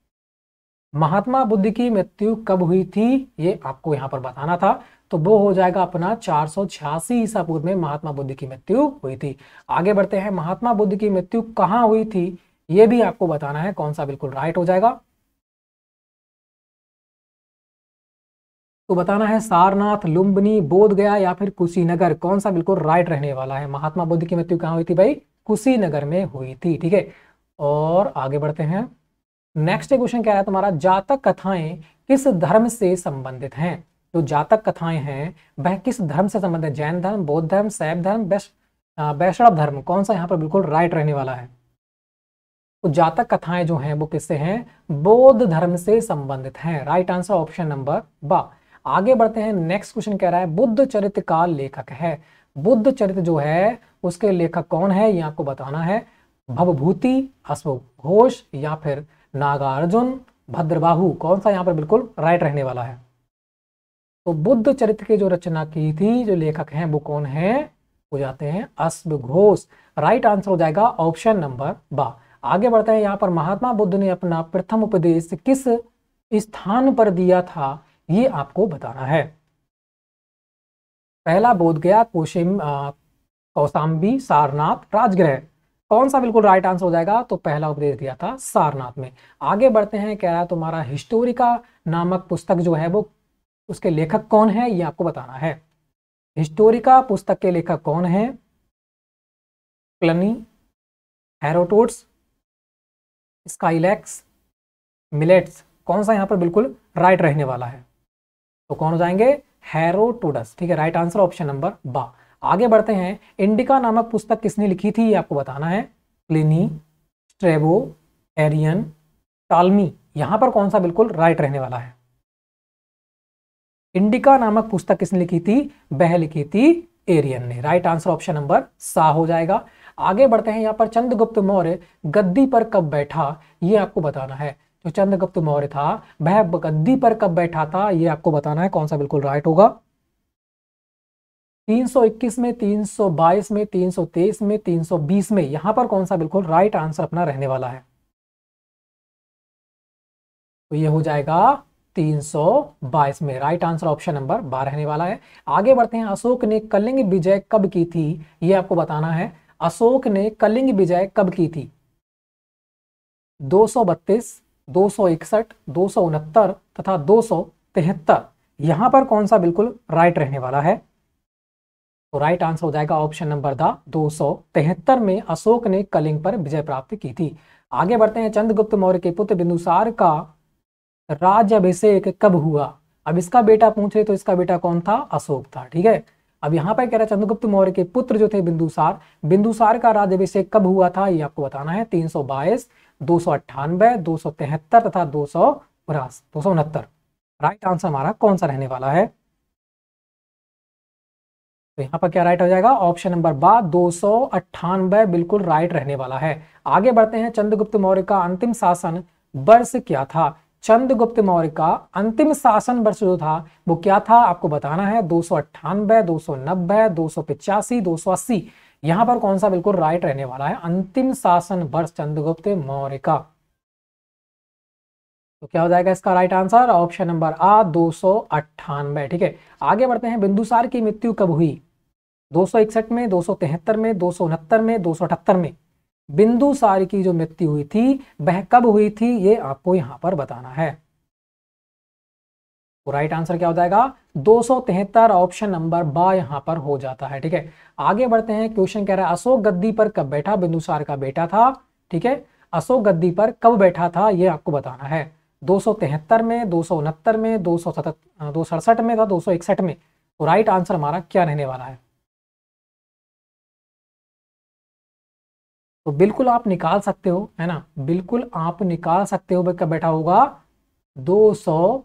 महात्मा बुद्ध की मृत्यु कब हुई थी, ये आपको यहाँ पर बताना था। तो वो हो जाएगा अपना चार सौ छियासी ईसा पूर्व में महात्मा बुद्ध की मृत्यु हुई थी। आगे बढ़ते हैं, महात्मा बुद्ध की मृत्यु कहाँ हुई थी, ये भी आपको बताना है, कौन सा बिल्कुल राइट हो जाएगा। तो बताना है, सारनाथ, लुम्बनी बोध गया या फिर कुशीनगर, कौन सा बिल्कुल राइट रहने वाला है? महात्मा बुद्ध की मृत्यु कहाँ हुई थी भाई? कुशीनगर में हुई थी, ठीक है। और आगे बढ़ते हैं। नेक्स्ट क्वेश्चन क्या है? तुम्हारा जातक कथाएँ किस धर्म से संबंधित हैं? जो जातक कथाएँ हैं, वह किस धर्म से संबंधित है? जैन धर्म, बौद्ध धर्म सैब धर्म वैष्णव धर्म, कौन सा यहाँ पर बिल्कुल राइट रहने वाला है? तो जातक कथाएँ जो हैं, वो किससे हैं? बौद्ध धर्म से संबंधित हैं। राइट आंसर ऑप्शन नंबर बा। आगे बढ़ते हैं। नेक्स्ट क्वेश्चन कह रहा है, बुद्ध चरित्र का लेखक है। बुद्ध चरित्र जो है, उसके लेखक कौन है? ये आपको बताना है। भवभूति अश्व घोष या फिर नागार्जुन, भद्रबाहु, कौन सा यहाँ पर बिल्कुल राइट रहने वाला है? तो बुद्ध चरित्र की जो रचना की थी, जो लेखक हैं, वो कौन है? हो जाते हैं अश्व घोष। राइट आंसर हो जाएगा ऑप्शन नंबर बा। आगे बढ़ते हैं यहाँ पर। महात्मा बुद्ध ने अपना प्रथम उपदेश किस स्थान पर दिया था, ये आपको बताना है। पहला बोध गया कोशिम कौशाम्बी, सारनाथ राजगृह। कौन सा बिल्कुल राइट आंसर हो जाएगा? तो पहला उपदेश दिया था सारनाथ में। आगे बढ़ते हैं, कह रहा है, तुम्हारा हिस्टोरिका नामक पुस्तक जो है वो, उसके लेखक कौन है? ये आपको बताना है। हिस्टोरिका पुस्तक के लेखक कौन है? Pliny, Herodotus, Scylax, Miletus. कौन सा यहाँ पर बिल्कुल राइट रहने वाला है? तो कौन हो जाएँगे? हेरोटोडस। ठीक है राइट आंसर ऑप्शन नंबर बा। आगे बढ़ते हैं। इंडिका नामक पुस्तक किसने लिखी थी, ये आपको बताना है। Pliny, Strabo, Arrian, Ptolemy. यहाँ पर कौन सा बिल्कुल राइट रहने वाला है? इंडिका नामक पुस्तक किसने लिखी थी? वह लिखी थी एरियन ने। राइट आंसर ऑप्शन नंबर सा हो जाएगा। आगे बढ़ते हैं। यहाँ पर चंद्रगुप्त मौर्य गद्दी पर कब बैठा, ये आपको बताना है। जो चंद्रगुप्त मौर्य था, वह गद्दी पर कब बैठा था, ये आपको बताना है कौन सा बिल्कुल राइट होगा। 321 में 322 में 323 में 320 में, यहाँ पर कौन सा बिल्कुल राइट आंसर अपना रहने वाला है? तो ये हो जाएगा 322 में। राइट आंसर ऑप्शन नंबर बारह रहने वाला है। आगे बढ़ते हैं। अशोक ने कलिंग विजय कब की थी? ये आपको बताना है। अशोक ने कलिंग विजय कब की थी? दो सौ बत्तीस, दो सौ इकसठ, दो सौ उनहत्तर तथा दो सौ तिहत्तर। यहाँ पर कौन सा बिल्कुल राइट रहने वाला है? तो राइट आंसर हो जाएगा ऑप्शन नंबर द दो सौ तिहत्तर में अशोक ने कलिंग पर विजय प्राप्त की थी। आगे बढ़ते हैं चंद्रगुप्त मौर्य के पुत्र बिंदुसार का राज्यभिषेक कब हुआ? अब इसका बेटा पूछे तो इसका बेटा कौन था? अशोक था, ठीक है? अब यहाँ पर कह रहा है चंद्रगुप्त मौर्य के पुत्र जो थे बिंदुसार बिंदुसार का राज्यभिषेक कब हुआ था? ये आपको बताना है, तीन सौ बाईस, दो सौ अट्ठानबे दो सौ तिहत्तर तथा दो सौ उनहत्तर। राइट आंसर हमारा कौन सा रहने वाला है? तो यहाँ पर क्या राइट हो जाएगा? ऑप्शन नंबर बा, दो बिल्कुल राइट रहने वाला है। आगे बढ़ते हैं, चंद्रगुप्त मौर्य का अंतिम शासन वर्ष क्या था? चंद्रगुप्त मौर्य का अंतिम शासन वर्ष जो था, वो क्या था? आपको बताना है, दो सौ अट्ठानबे दो सौ नब्बे, दो सौ पिचासी, दो सौ अस्सी। यहाँ पर कौन सा बिल्कुल राइट रहने वाला है? अंतिम शासन वर्ष चंद्रगुप्त मौर्य का। तो क्या हो जाएगा इसका राइट आंसर ऑप्शन नंबर आ दो सौ अट्ठानबे ठीक है? आगे बढ़ते हैं, बिंदुसार की मृत्यु कब हुई? दो सौ इकसठ में, दो सौ तिहत्तर में, दो सौ उनहत्तर में, दो सौ अठहत्तर में। बिंदुसार की जो मृत्यु हुई थी, वह कब हुई थी? ये आपको यहाँ पर बताना है। तो राइट आंसर क्या हो जाएगा? दो सौ तिहत्तर ऑप्शन नंबर बा यहाँ पर हो जाता है, ठीक है? आगे बढ़ते हैं क्वेश्चन कह रहा है, अशोक गद्दी पर कब बैठा? बिंदुसार का बेटा था, ठीक है? अशोक गद्दी पर कब बैठा था? ये आपको बताना है। दो सौ तिहत्तर में, दो सौ उनहत्तर में, दो सौ में था, दो सौ इकसठ में। तो राइट आंसर हमारा क्या रहने वाला है? तो बिल्कुल आप निकाल सकते हो, है ना? बिल्कुल आप निकाल सकते हो कब बैठा होगा? दो सौ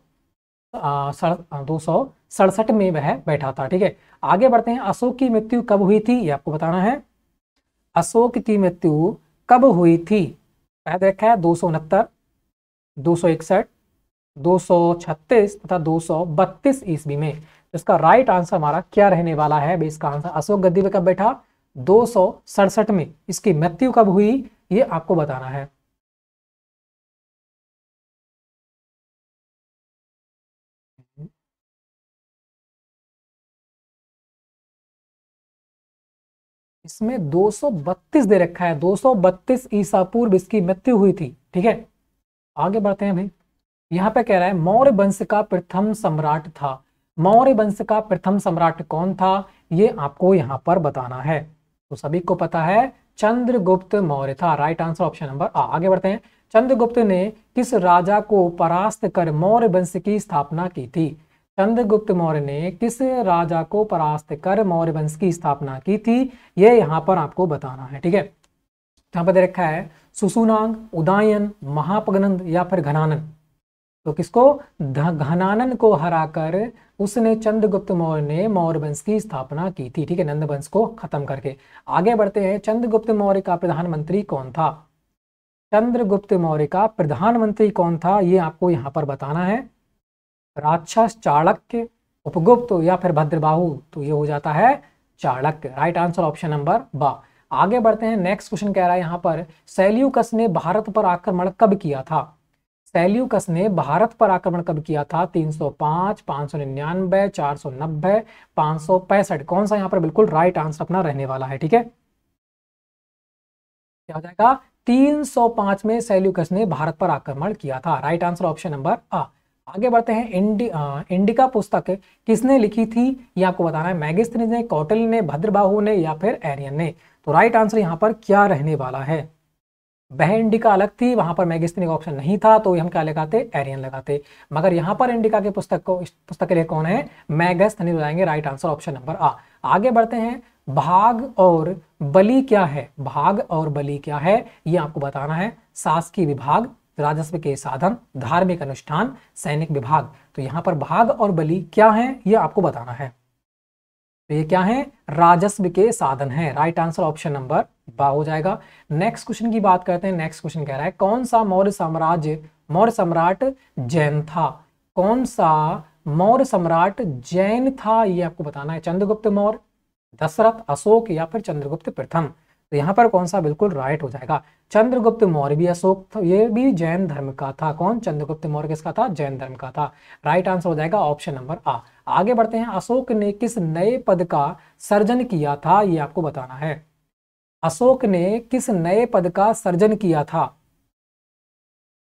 दो सौ सड़सठ में वह बैठा था, ठीक है? आगे बढ़ते हैं, अशोक की मृत्यु कब हुई थी? ये आपको बताना है। अशोक की मृत्यु कब हुई थी? देखा है, दो सौ उनहत्तर दो सौ इकसठ, दो सौ छत्तीस तथा दो सौ बत्तीस ईस्वी में। तो इसका राइट आंसर हमारा क्या रहने वाला है? इसका आंसर अशोक गद्दी कब बैठा? दो सौ सड़सठ में। इसकी मृत्यु कब हुई? ये आपको बताना है। इसमें 232 दे रखा है। 232 ईसा पूर्व इसकी मृत्यु हुई थी। ठीक है? आगे बढ़ते हैं भाई। यहाँ पे कह रहा है, मौर्य वंश का प्रथम सम्राट था। मौर्य वंश का प्रथम सम्राट कौन था? ये आपको यहाँ पर बताना है। तो सभी को पता है, चंद्रगुप्त मौर्य था। राइट आंसर ऑप्शन नंबर आ आगे बढ़ते हैं। चंद्रगुप्त ने किस राजा को परास्त कर मौर्य वंश की स्थापना की थी? चंद्रगुप्त मौर्य ने किस राजा को परास्त कर मौर्य वंश की स्थापना की थी? ये यहाँ पर आपको बताना है, ठीक है? यहाँ पर दे रखा है सुसुनांग, उदायन, महापगनंद या फिर घनानंद। तो किसको? घनानन को हराकर उसने चंद्रगुप्त मौर्य ने मौर्य वंश की स्थापना की थी। ठीक है नंद वंश को खत्म करके। आगे बढ़ते हैं। चंद्रगुप्त मौर्य का प्रधानमंत्री कौन था? चंद्रगुप्त मौर्य का प्रधानमंत्री कौन था? ये आपको यहाँ पर बताना है। राक्षस चाणक्य, उपगुप्त या फिर भद्रबाहु? तो ये हो जाता है Chanakya. Right answer option number बा। आगे बढ़ते हैं। नेक्स्ट क्वेश्चन कह रहा है यहाँ पर सैल्यूकस ने भारत पर आक्रमण कब किया था? सैल्यूकस ने भारत पर आक्रमण कब किया था? 305, 599, 490, 565 कौन सा यहाँ पर बिल्कुल राइट आंसर अपना रहने वाला है ठीक है? क्या हो जाएगा? 305 में सैल्यूकस ने भारत पर आक्रमण किया था। राइट आंसर ऑप्शन नंबर आ आगे बढ़ते हैं। इंडि आ, इंडिका पुस्तक किसने लिखी थी? ये आपको बताना है। मैगिस्त्री ने कौटल ने भद्रबाहु ने या फिर एरियन ने? तो राइट आंसर यहाँ पर क्या रहने वाला है? वह इंडिका अलग थी वहाँ पर मैगिस्त्री का ऑप्शन नहीं था तो हम क्या लगाते? एरियन लगाते। मगर यहाँ पर इंडिका के पुस्तक को इस पुस्तक के लिए कौन है? मैगस्थनी हो जाएँगे राइट आंसर ऑप्शन नंबर आ आगे बढ़ते हैं। भाग और बलि क्या है? भाग और बलि क्या है? ये आपको बताना है। शासकीय विभाग राजस्व के साधन, धार्मिक अनुष्ठान, सैनिक विभाग। तो यहाँ पर भाग और बलि क्या है, ये आपको बताना है। तो ये क्या है, राजस्व के साधन है। राइट आंसर ऑप्शन नंबर बा हो जाएगा। नेक्स्ट क्वेश्चन की बात करते हैं। नेक्स्ट क्वेश्चन कह रहा है, कौन सा मौर्य साम्राज्य, मौर्य सम्राट जैन था? कौन सा मौर्य सम्राट जैन था, ये आपको बताना है। चंद्रगुप्त मौर्य, दशरथ, अशोक या फिर चंद्रगुप्त प्रथम। तो यहाँ पर कौन सा बिल्कुल राइट हो जाएगा? चंद्रगुप्त मौर्य भी अशोक ये भी जैन धर्म का था। कौन? चंद्रगुप्त मौर्य किसका था? जैन धर्म का था। राइट आंसर हो जाएगा ऑप्शन नंबर आ आगे बढ़ते हैं। अशोक ने किस नए पद का सर्जन किया था? ये आपको बताना है। अशोक ने किस नए पद का सर्जन किया था?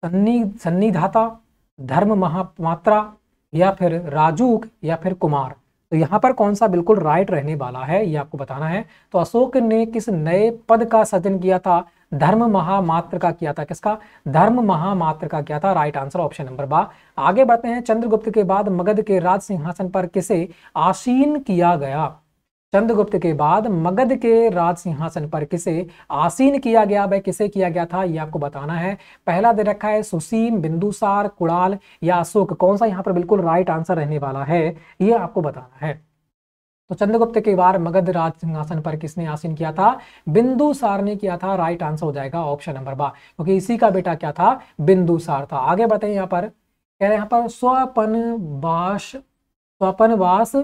सन्नी, सन्निधाता, धर्म महामात्रा या फिर राजूक, या फिर कुमार? तो यहाँ पर कौन सा बिल्कुल राइट रहने वाला है, ये आपको बताना है। तो अशोक ने किस नए पद का सृजन किया था? धर्म महामात्र का किया था। किसका? धर्म महामात्र का किया था। राइट आंसर ऑप्शन नंबर बा। आगे बढ़ते हैं चंद्रगुप्त के बाद मगध के राज सिंहासन पर किसे आसीन किया गया? चंद्रगुप्त के बाद मगध के राज सिंहासन पर किसे आसीन किया गया, वह किसे किया गया था, ये आपको बताना है। पहला दे रखा है सुसीम, बिंदुसार कुड़ाल या अशोक। कौन सा यहाँ पर बिल्कुल राइट आंसर रहने वाला है, ये आपको बताना है। तो चंद्रगुप्त के बाद मगध राज सिंहासन पर किसने आसीन किया था? बिंदुसार ने किया था। राइट आंसर हो जाएगा ऑप्शन नंबर बा। क्योंकि इसी का बेटा क्या था? बिंदुसार था। आगे बताइए यहाँ पर। कह रहे यहाँ पर स्वपन वास स्वपन वास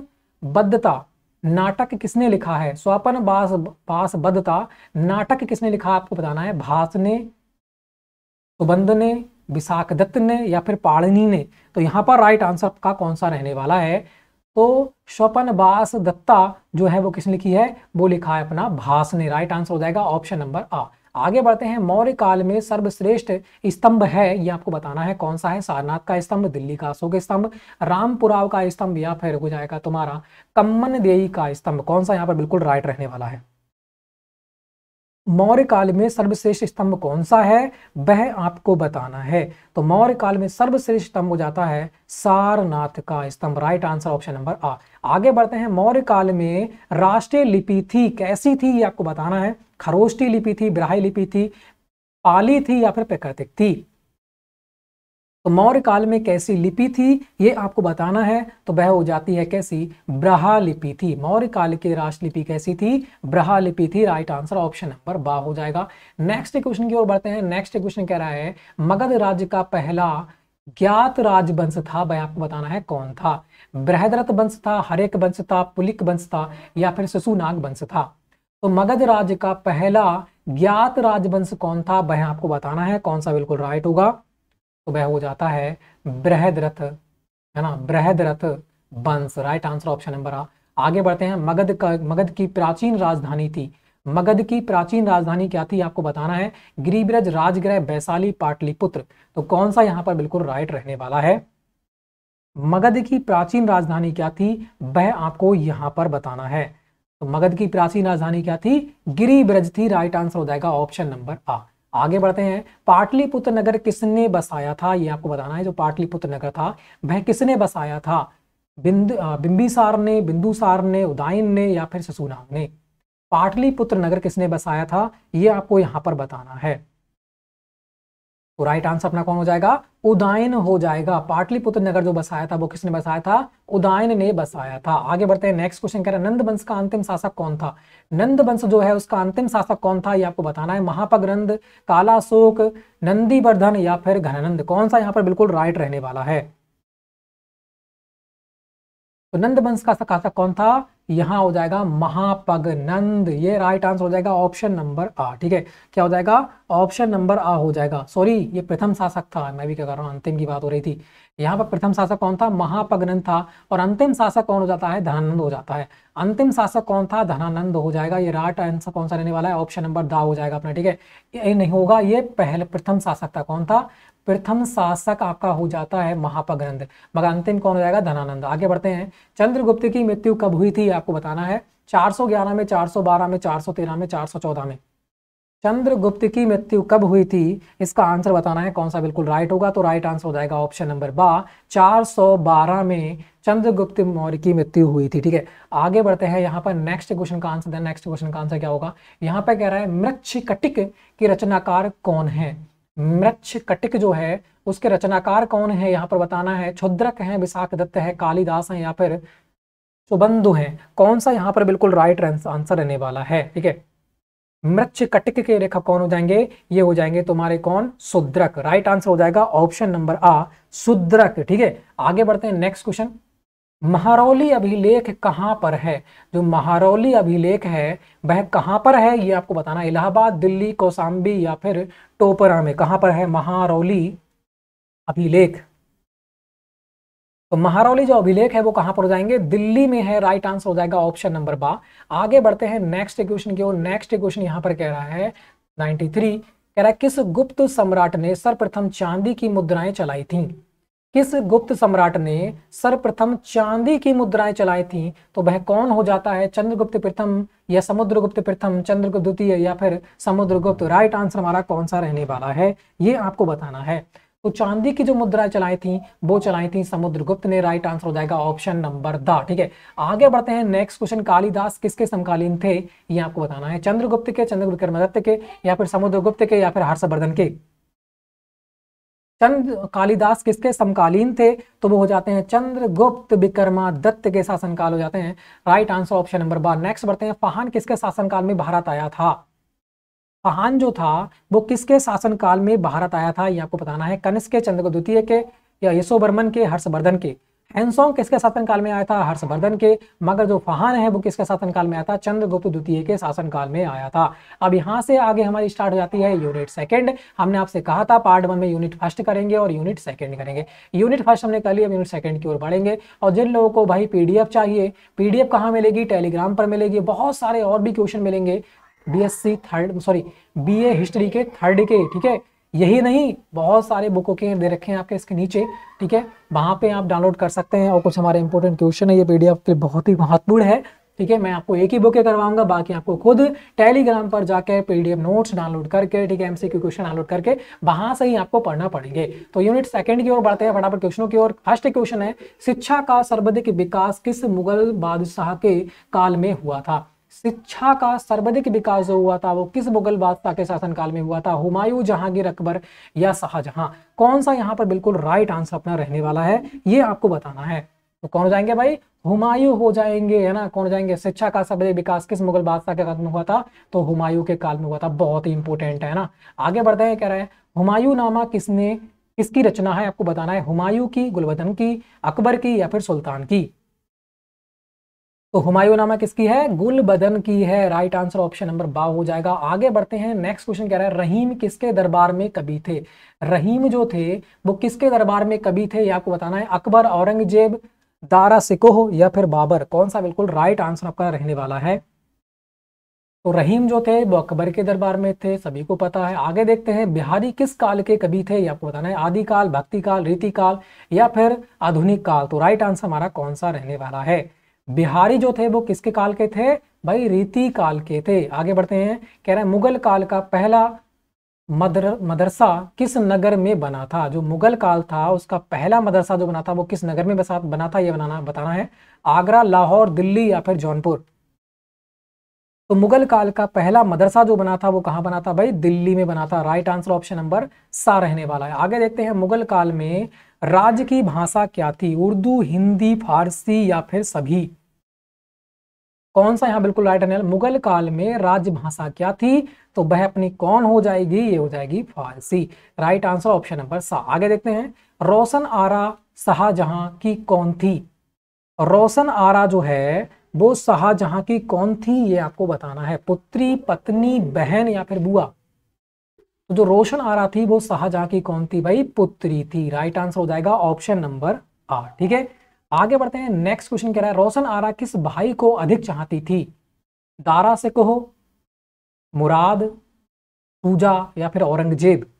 बद्धता। नाटक किसने लिखा है? स्वपन बास, बासबद्धता, नाटक किसने लिखा आपको बताना है, भास ने, सुबंध ने विशाख दत्त ने या फिर पाड़नी ने? तो यहाँ पर राइट आंसर का कौन सा रहने वाला है? तो स्वपन बास दत्ता जो है वो किसने लिखी है? वो लिखा है अपना भास ने। राइट आंसर हो जाएगा ऑप्शन नंबर आ आगे बढ़ते हैं। मौर्य काल में सर्वश्रेष्ठ स्तंभ है, ये आपको बताना है कौन सा है? सारनाथ का स्तंभ, दिल्ली का अशोक स्तंभ, रामपुराव का स्तंभ या फिर हो जाएगा तुम्हारा कम्मन देई का स्तंभ। कौन सा यहाँ पर बिल्कुल राइट रहने वाला है? मौर्य काल में सर्वश्रेष्ठ स्तंभ कौन सा है? वह आपको बताना है। तो मौर्य काल में सर्वश्रेष्ठ स्तंभ हो जाता है सारनाथ का स्तंभ right answer option number A आगे बढ़ते हैं मौर्य काल में राष्ट्रीय लिपि थी, कैसी थी ये आपको बताना है? खरोष्टी लिपि थी ब्राही लिपि थी, पाली थी या फिर प्रकृतिक थी? तो मौर्य काल में कैसी लिपि थी, ये आपको बताना है। तो वह हो जाती है कैसी? ब्रहा लिपि थी। मौर्य काल की राष्ट्रलिपि कैसी थी? ब्रहा लिपि थी। राइट आंसर ऑप्शन नंबर बा हो जाएगा। नेक्स्ट क्वेश्चन की ओर बढ़ते हैं। नेक्स्ट क्वेश्चन कह रहा है, मगध राज्य का पहला ज्ञात राजवंश था वह आपको बताना है कौन था? बृहदरथ वंश था, हरेक वंश था, पुलिक वंश था, या फिर शिशुनाग वंश था? तो मगध राज्य का पहला ज्ञात राजवंश कौन था वह आपको बताना है कौन सा बिल्कुल राइट होगा। तो वह हो जाता है बृहदरथ है ना? बृहदरथ वंश राइट आंसर ऑप्शन नंबर आ। आगे बढ़ते हैं, मगध का, मगध की प्राचीन राजधानी थी। मगध की प्राचीन राजधानी क्या थी, आपको बताना है? गिरिब्रज राजगृह वैशाली पाटलिपुत्र। तो कौन सा यहाँ पर बिल्कुल राइट रहने वाला है? मगध की प्राचीन राजधानी क्या थी, वह आपको यहाँ पर बताना है। तो मगध की प्राचीन राजधानी क्या थी? गिरिब्रज थी राइट आंसर हो जाएगा ऑप्शन नंबर आ। आगे बढ़ते हैं। पाटलिपुत्र नगर किसने बसाया था? ये आपको बताना है, जो पाटलिपुत्र नगर था, वह किसने बसाया था? बिंदु बिंबिसार ने, बिंदुसार ने उदायन ने या फिर ससुनाग ने? पाटलिपुत्र नगर किसने बसाया था? ये आपको यहाँ पर बताना है। तो राइट आंसर अपना कौन हो जाएगा? उदयन हो जाएगा। पाटलिपुत्र नगर जो बसाया था, वो किसने बसाया था? उदयन ने बसाया था। आगे बढ़ते हैं नेक्स्ट क्वेश्चन कह रहा है नंद वंश का अंतिम शासक कौन था? नंद वंश जो है, उसका अंतिम शासक कौन था? ये आपको बताना है, महापगनंद, कालाशोक, नंदीवर्धन या फिर घनानंद। कौन सा यहाँ पर बिल्कुल राइट रहने वाला है? तो नंद वंश का शासक कौन था? यहाँ हो जाएगा महापगनंद। ये राइट आंसर हो जाएगा ऑप्शन नंबर आ ठीक है? क्या हो जाएगा? ऑप्शन नंबर आ हो जाएगा। सॉरी ये प्रथम शासक था। मैं भी क्या कर रहा हूँ? अंतिम की बात हो रही थी। यहाँ पर प्रथम शासक कौन था? महापगनंद था। और अंतिम शासक कौन हो जाता है? धनानंद हो जाता है। अंतिम शासक कौन था? धनानंद हो जाएगा। ये राइट आंसर कौन सा रहने वाला है? ऑप्शन नंबर दा हो जाएगा अपना, ठीक है? ये नहीं होगा। ये पहले प्रथम शासक था। कौन था? प्रथम शासक आपका हो जाता है महापग्रंथ मगर अंतिम कौन हो जाएगा? धनानंद। आगे बढ़ते हैं। चंद्रगुप्त की मृत्यु कब हुई थी? आपको बताना है। 411 में 412 में 413 में 414 में। चंद्रगुप्त की मृत्यु कब हुई थी? इसका आंसर बताना है। कौन सा बिल्कुल राइट होगा? तो राइट आंसर हो जाएगा ऑप्शन नंबर बा 412 में चंद्रगुप्त मौर्य की मृत्यु हुई थी। ठीक है? आगे बढ़ते हैं। यहाँ पर नेक्स्ट क्वेश्चन का आंसर नेक्स्ट क्वेश्चन का आंसर क्या होगा? यहाँ पर कह रहा है मृक्ष कटिक की रचनाकार कौन है? मृक्ष कटिक जो है, उसके रचनाकार कौन है, यहाँ पर बताना है। क्षुद्रक है विशाख दत्त है, कालिदास है, या फिर सुबंधु है। कौन सा यहाँ पर बिल्कुल राइट आंसर रहने वाला है? ठीक है? मृक्ष कटिक के लेखक कौन हो जाएँगे? ये हो जाएँगे तुम्हारे कौन? सुद्रक। राइट आंसर हो जाएगा ऑप्शन नंबर आ, सुद्रक। ठीक है? आगे बढ़ते हैं नेक्स्ट क्वेश्चन महारौली अभिलेख कहाँ पर है? जो महारौली अभिलेख है, वह कहाँ पर है? ये आपको बताना इलाहाबाद, दिल्ली कौसाम्बी या फिर टोपरा में कहाँ पर है महारौली अभिलेख? तो महारौली जो अभिलेख है, वो कहाँ पर हो जाएँगे? दिल्ली में है राइट आंसर हो जाएगा ऑप्शन नंबर बा। आगे बढ़ते हैं नेक्स्ट क्वेश्चन की ओर। नेक्स्ट क्वेश्चन यहाँ पर कह रहा है 93 कह रहा है, किस गुप्त सम्राट ने सर्वप्रथम चांदी की मुद्राएँ चलाई थी? किस गुप्त सम्राट ने सर्वप्रथम चांदी की मुद्राएँ चलाई थी? तो वह कौन हो जाता है? चंद्रगुप्त प्रथम या समुद्रगुप्त प्रथम, चंद्रगुप्त द्वितीय या फिर समुद्रगुप्त? राइट आंसर हमारा कौन सा रहने वाला है? ये आपको बताना है। तो चांदी की जो मुद्रा चलाई थी, वो चलाई थी समुद्रगुप्त ने। राइट आंसर हो जाएगा ऑप्शन नंबर द, ठीक है? आगे बढ़ते हैं। नेक्स्ट क्वेश्चन कालिदास किसके समकालीन थे? ये आपको बताना है। चंद्रगुप्त के चंद्रगुप्त के, या फिर समुद्रगुप्त के, या फिर हर्षवर्धन के? चंद्र कालिदास किसके समकालीन थे? तो वो हो जाते हैं चंद्रगुप्त विक्रमा दत्त के शासनकाल हो जाते हैं। राइट आंसर ऑप्शन नंबर बार नेक्स्ट बढ़ते हैं। फहान किसके शासनकाल में भारत आया था? फहान जो था, वो किसके शासनकाल में भारत आया था? ये आपको बताना है। कनिष्क के, चंद्रगुप्त द्वितीय के या यशोवर्मन के, हर्षवर्धन के। हैंसोंग किसके शासनकाल में आया था? हर्षवर्धन के। मगर जो फहान है, वो किसके शासनकाल में आया था? चंद्रगुप्त द्वितीय के शासनकाल में आया था। अब यहाँ से आगे हमारी स्टार्ट हो जाती है यूनिट सेकंड हमने आपसे कहा था पार्ट वन में यूनिट फ़र्स्ट करेंगे और यूनिट सेकंड करेंगे। यूनिट फ़र्स्ट हमने कर लिया यूनिट सेकंड की ओर बढ़ेंगे। और जिन लोगों को भाई पीडीएफ चाहिए पीडीएफ कहाँ मिलेगी? टेलीग्राम पर मिलेगी। बहुत सारे और भी क्वेश्चन मिलेंगे। BSc third sorry BA history के थर्ड के, ठीक है? यही नहीं, बहुत सारे बुकों के दे रखे हैं आपके इसके नीचे, ठीक है? वहाँ पे आप डाउनलोड कर सकते हैं और कुछ हमारे इंपॉर्टेंट क्वेश्चन है, ये पीडीएफ के बहुत ही महत्वपूर्ण है, ठीक है? मैं आपको एक ही बुक करवाऊँगा, बाकी आपको खुद टेलीग्राम पर जाकर पीडीएफ नोट्स डाउनलोड करके, ठीक है? एमसीक्यू क्वेश्चन डाउनलोड करके, वहाँ से ही आपको पढ़ना पड़ेंगे। तो यूनिट सेकंड की ओर बढ़ते हैं, फटाफट क्वेश्चनों की ओर। फ़र्स्ट क्वेश्चन है, शिक्षा का सर्वाधिक विकास किस मुगल बादशाह के काल में हुआ था? शिक्षा का सर्वाधिक विकास जो हुआ था, वो किस मुगल बादशाह के शासनकाल में हुआ था? हुमायूं जहांगीर अकबर या शाहजहां? कौन सा यहाँ पर बिल्कुल राइट आंसर अपना रहने वाला है? ये आपको बताना है। तो कौन जाएँगे भाई? हुमायूं हो जाएँगे, है ना? कौन हो जाएँगे? शिक्षा का सर्वाधिक विकास किस मुगल बादशाह के काल में हुआ था? तो हुमायूं के काल में हुआ था। बहुत ही इंपॉर्टेंट है ना? आगे बढ़ते हैं, कह रहे हैं, हुमायूं नामा किसने, किसकी रचना है? आपको बताना है, हुमायूं की, गुलबदन की, अकबर की या फिर सुल्तान की? तो हुमायूं नामा किसकी है? गुल बदन की है। राइट आंसर ऑप्शन नंबर बा हो जाएगा। आगे बढ़ते हैं। नेक्स्ट क्वेश्चन कह रहा है, रहीम किसके दरबार में कभी थे? रहीम जो थे, वो किसके दरबार में कभी थे? ये आपको बताना है। अकबर, औरंगज़ेब, दारा सिकोह या फिर बाबर? कौन सा बिल्कुल राइट आंसर आपका रहने वाला है? तो रहीम जो थे, वो अकबर के दरबार में थे। सभी को पता है। आगे देखते हैं, बिहारी किस काल के कवि थे? ये आपको बताना है। आदिकाल भक्ति काल, रीति काल या फिर आधुनिक काल? तो राइट आंसर हमारा कौन सा रहने वाला है? बिहारी जो थे, वो किसके काल के थे? भाई रीति काल के थे। आगे बढ़ते हैं। कह रहे हैं, मुगल काल का पहला मदर, मदरसा किस नगर में बना था? जो मुगल काल था, उसका पहला मदरसा जो बना था, वो किस नगर में बसा, बना था, ये बनाना, बताना है। आगरा, लाहौर, दिल्ली या फिर जौनपुर? तो मुगल काल का पहला मदरसा जो बना था, वो कहाँ बना था? भाई दिल्ली में बना था। राइट आंसर ऑप्शन नंबर सा रहने वाला है। आगे देखते हैं, मुगल काल में राज्य की भाषा क्या थी? उर्दू, हिंदी, फारसी या फिर सभी? कौन सा यहाँ बिल्कुल राइट है मुगल काल में राज्य भाषा क्या थी? तो वह अपनी कौन हो जाएगी? ये हो जाएगी Farsi. Right answer option number सा। आगे देखते हैं। रोशन आरा शाहजहां की कौन थी? रोशन आरा जो है, वो शाहजहां की कौन थी? ये आपको बताना है। पुत्री, पत्नी, बहन या फिर बुआ? तो जो रोशन आरा थी, वो शाहजहां की कौन थी भाई? पुत्री थी। राइट आंसर हो जाएगा ऑप्शन नंबर आठ ठीक है? आगे बढ़ते हैं। नेक्स्ट क्वेश्चन कह रहा है, रोशन आरा किस भाई को अधिक चाहती थी? दारा से कहो, मुराद, पूजा या फिर औरंगज़ेब?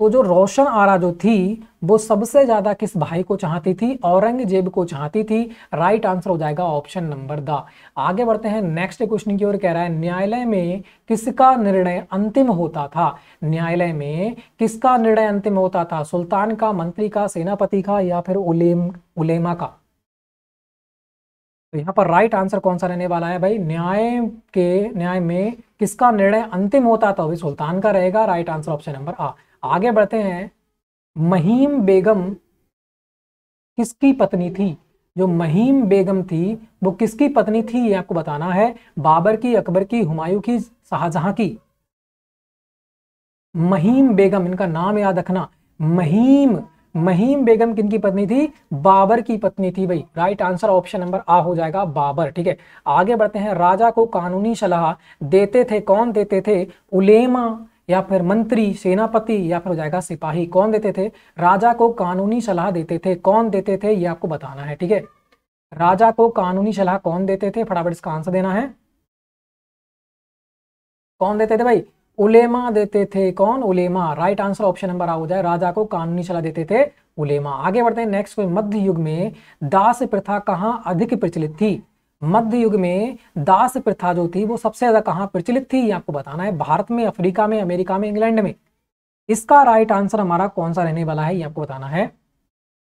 तो जो रोशन आरा जो थी, वो सबसे ज़्यादा किस भाई को चाहती थी? औरंगज़ेब को चाहती थी। राइट आंसर हो जाएगा ऑप्शन नंबर द। आगे बढ़ते हैं। नेक्स्ट क्वेश्चन की ओर कह रहा है, न्यायालय में किसका निर्णय अंतिम होता था? न्यायालय में किसका निर्णय अंतिम होता था? सुल्तान का, मंत्री का, सेनापति का या फिर उलेम, उलेमा का? तो यहाँ पर राइट आंसर कौन सा रहने वाला है भाई? न्याय के, न्याय में किसका निर्णय अंतिम होता था? तो सुल्तान का रहेगा। राइट आंसर ऑप्शन नंबर आ आगे बढ़ते हैं। महीम बेगम किसकी पत्नी थी? जो महीम बेगम थी, वो किसकी पत्नी थी, ये आपको बताना है। बाबर की, अकबर की, हुमायूं की, शाहजहां की। महीम बेगम, इनका नाम याद रखना। महीम महीम बेगम किनकी पत्नी थी? बाबर की पत्नी थी भाई। राइट आंसर ऑप्शन नंबर आ हो जाएगा बाबर, ठीक है? आगे बढ़ते हैं। राजा को कानूनी सलाह देते थे, कौन देते थे? उलेमा। या फिर मंत्री, सेनापति या फिर हो जाएगा सिपाही, कौन देते थे? राजा को कानूनी सलाह देते थे। कौन देते थे? ये आपको बताना है, ठीक है? राजा को कानूनी सलाह कौन देते थे? फटाफट इसका आंसर देना है। कौन देते थे भाई? उलेमा देते थे। कौन? उलेमा। राइट आंसर ऑप्शन नंबर आ, हो जाए। राजा को कानूनी सलाह देते थे उलेमा। आगे बढ़ते हैं। नेक्स्ट मध्य युग में दास प्रथा कहाँ अधिक प्रचलित थी? मध्य युग में दास प्रथा जो थी, वो सबसे ज़्यादा कहाँ प्रचलित थी? ये आपको बताना है भारत में, अफ्रीका में, अमेरिका में, इंग्लैंड में। इसका राइट आंसर हमारा कौन सा रहने वाला है? ये आपको बताना है।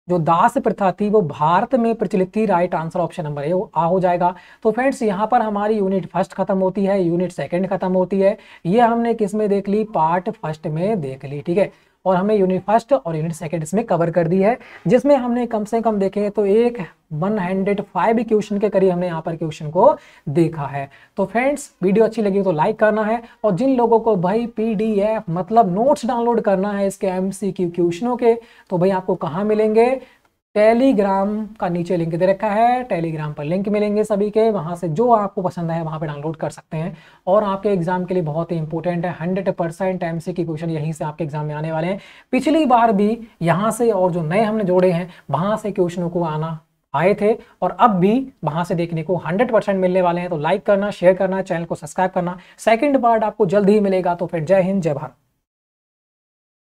जो दास प्रथा थी, वो भारत में प्रचलित थी। Right answer option number A आ हो जाएगा। तो फ्रेंड्स यहाँ पर हमारी यूनिट फ़र्स्ट खत्म होती है यूनिट सेकंड खत्म होती है। ये हमने किसमें देख ली? पार्ट फ़र्स्ट में देख ली, ठीक है? और हमने यूनिट फ़र्स्ट और यूनिट सेकेंड इसमें कवर कर दी है, जिसमें हमने कम से कम देखे तो एक वन हंड्रेड फाइव क्वेश्चन के करीब हमने यहाँ पर क्वेश्चन को देखा है। तो फ्रेंड्स वीडियो अच्छी लगी तो लाइक करना है और जिन लोगों को भाई पीडीएफ मतलब नोट्स डाउनलोड करना है इसके एमसीक्यू क्वेश्चनों के तो भाई आपको कहाँ मिलेंगे? टेलीग्राम का नीचे लिंक दे रखा है। टेलीग्राम पर लिंक मिलेंगे सभी के। वहाँ से जो आपको पसंद है वहाँ पे डाउनलोड कर सकते हैं। और आपके एग्ज़ाम के लिए बहुत ही इंपॉर्टेंट है। Hundred percent MCQ question यहीं से आपके एग्ज़ाम में आने वाले हैं। पिछली बार भी यहाँ से और जो नए हमने जोड़े हैं, वहाँ से क्वेश्चनों को आना आए थे। और अब भी वहाँ से देखने को 100 परसेंट मिलने वाले हैं। तो लाइक करना, शेयर करना, चैनल को सब्सक्राइब करना। सेकंड पार्ट आपको जल्द ही मिलेगा। तो फिर जय हिंद, जय भारत।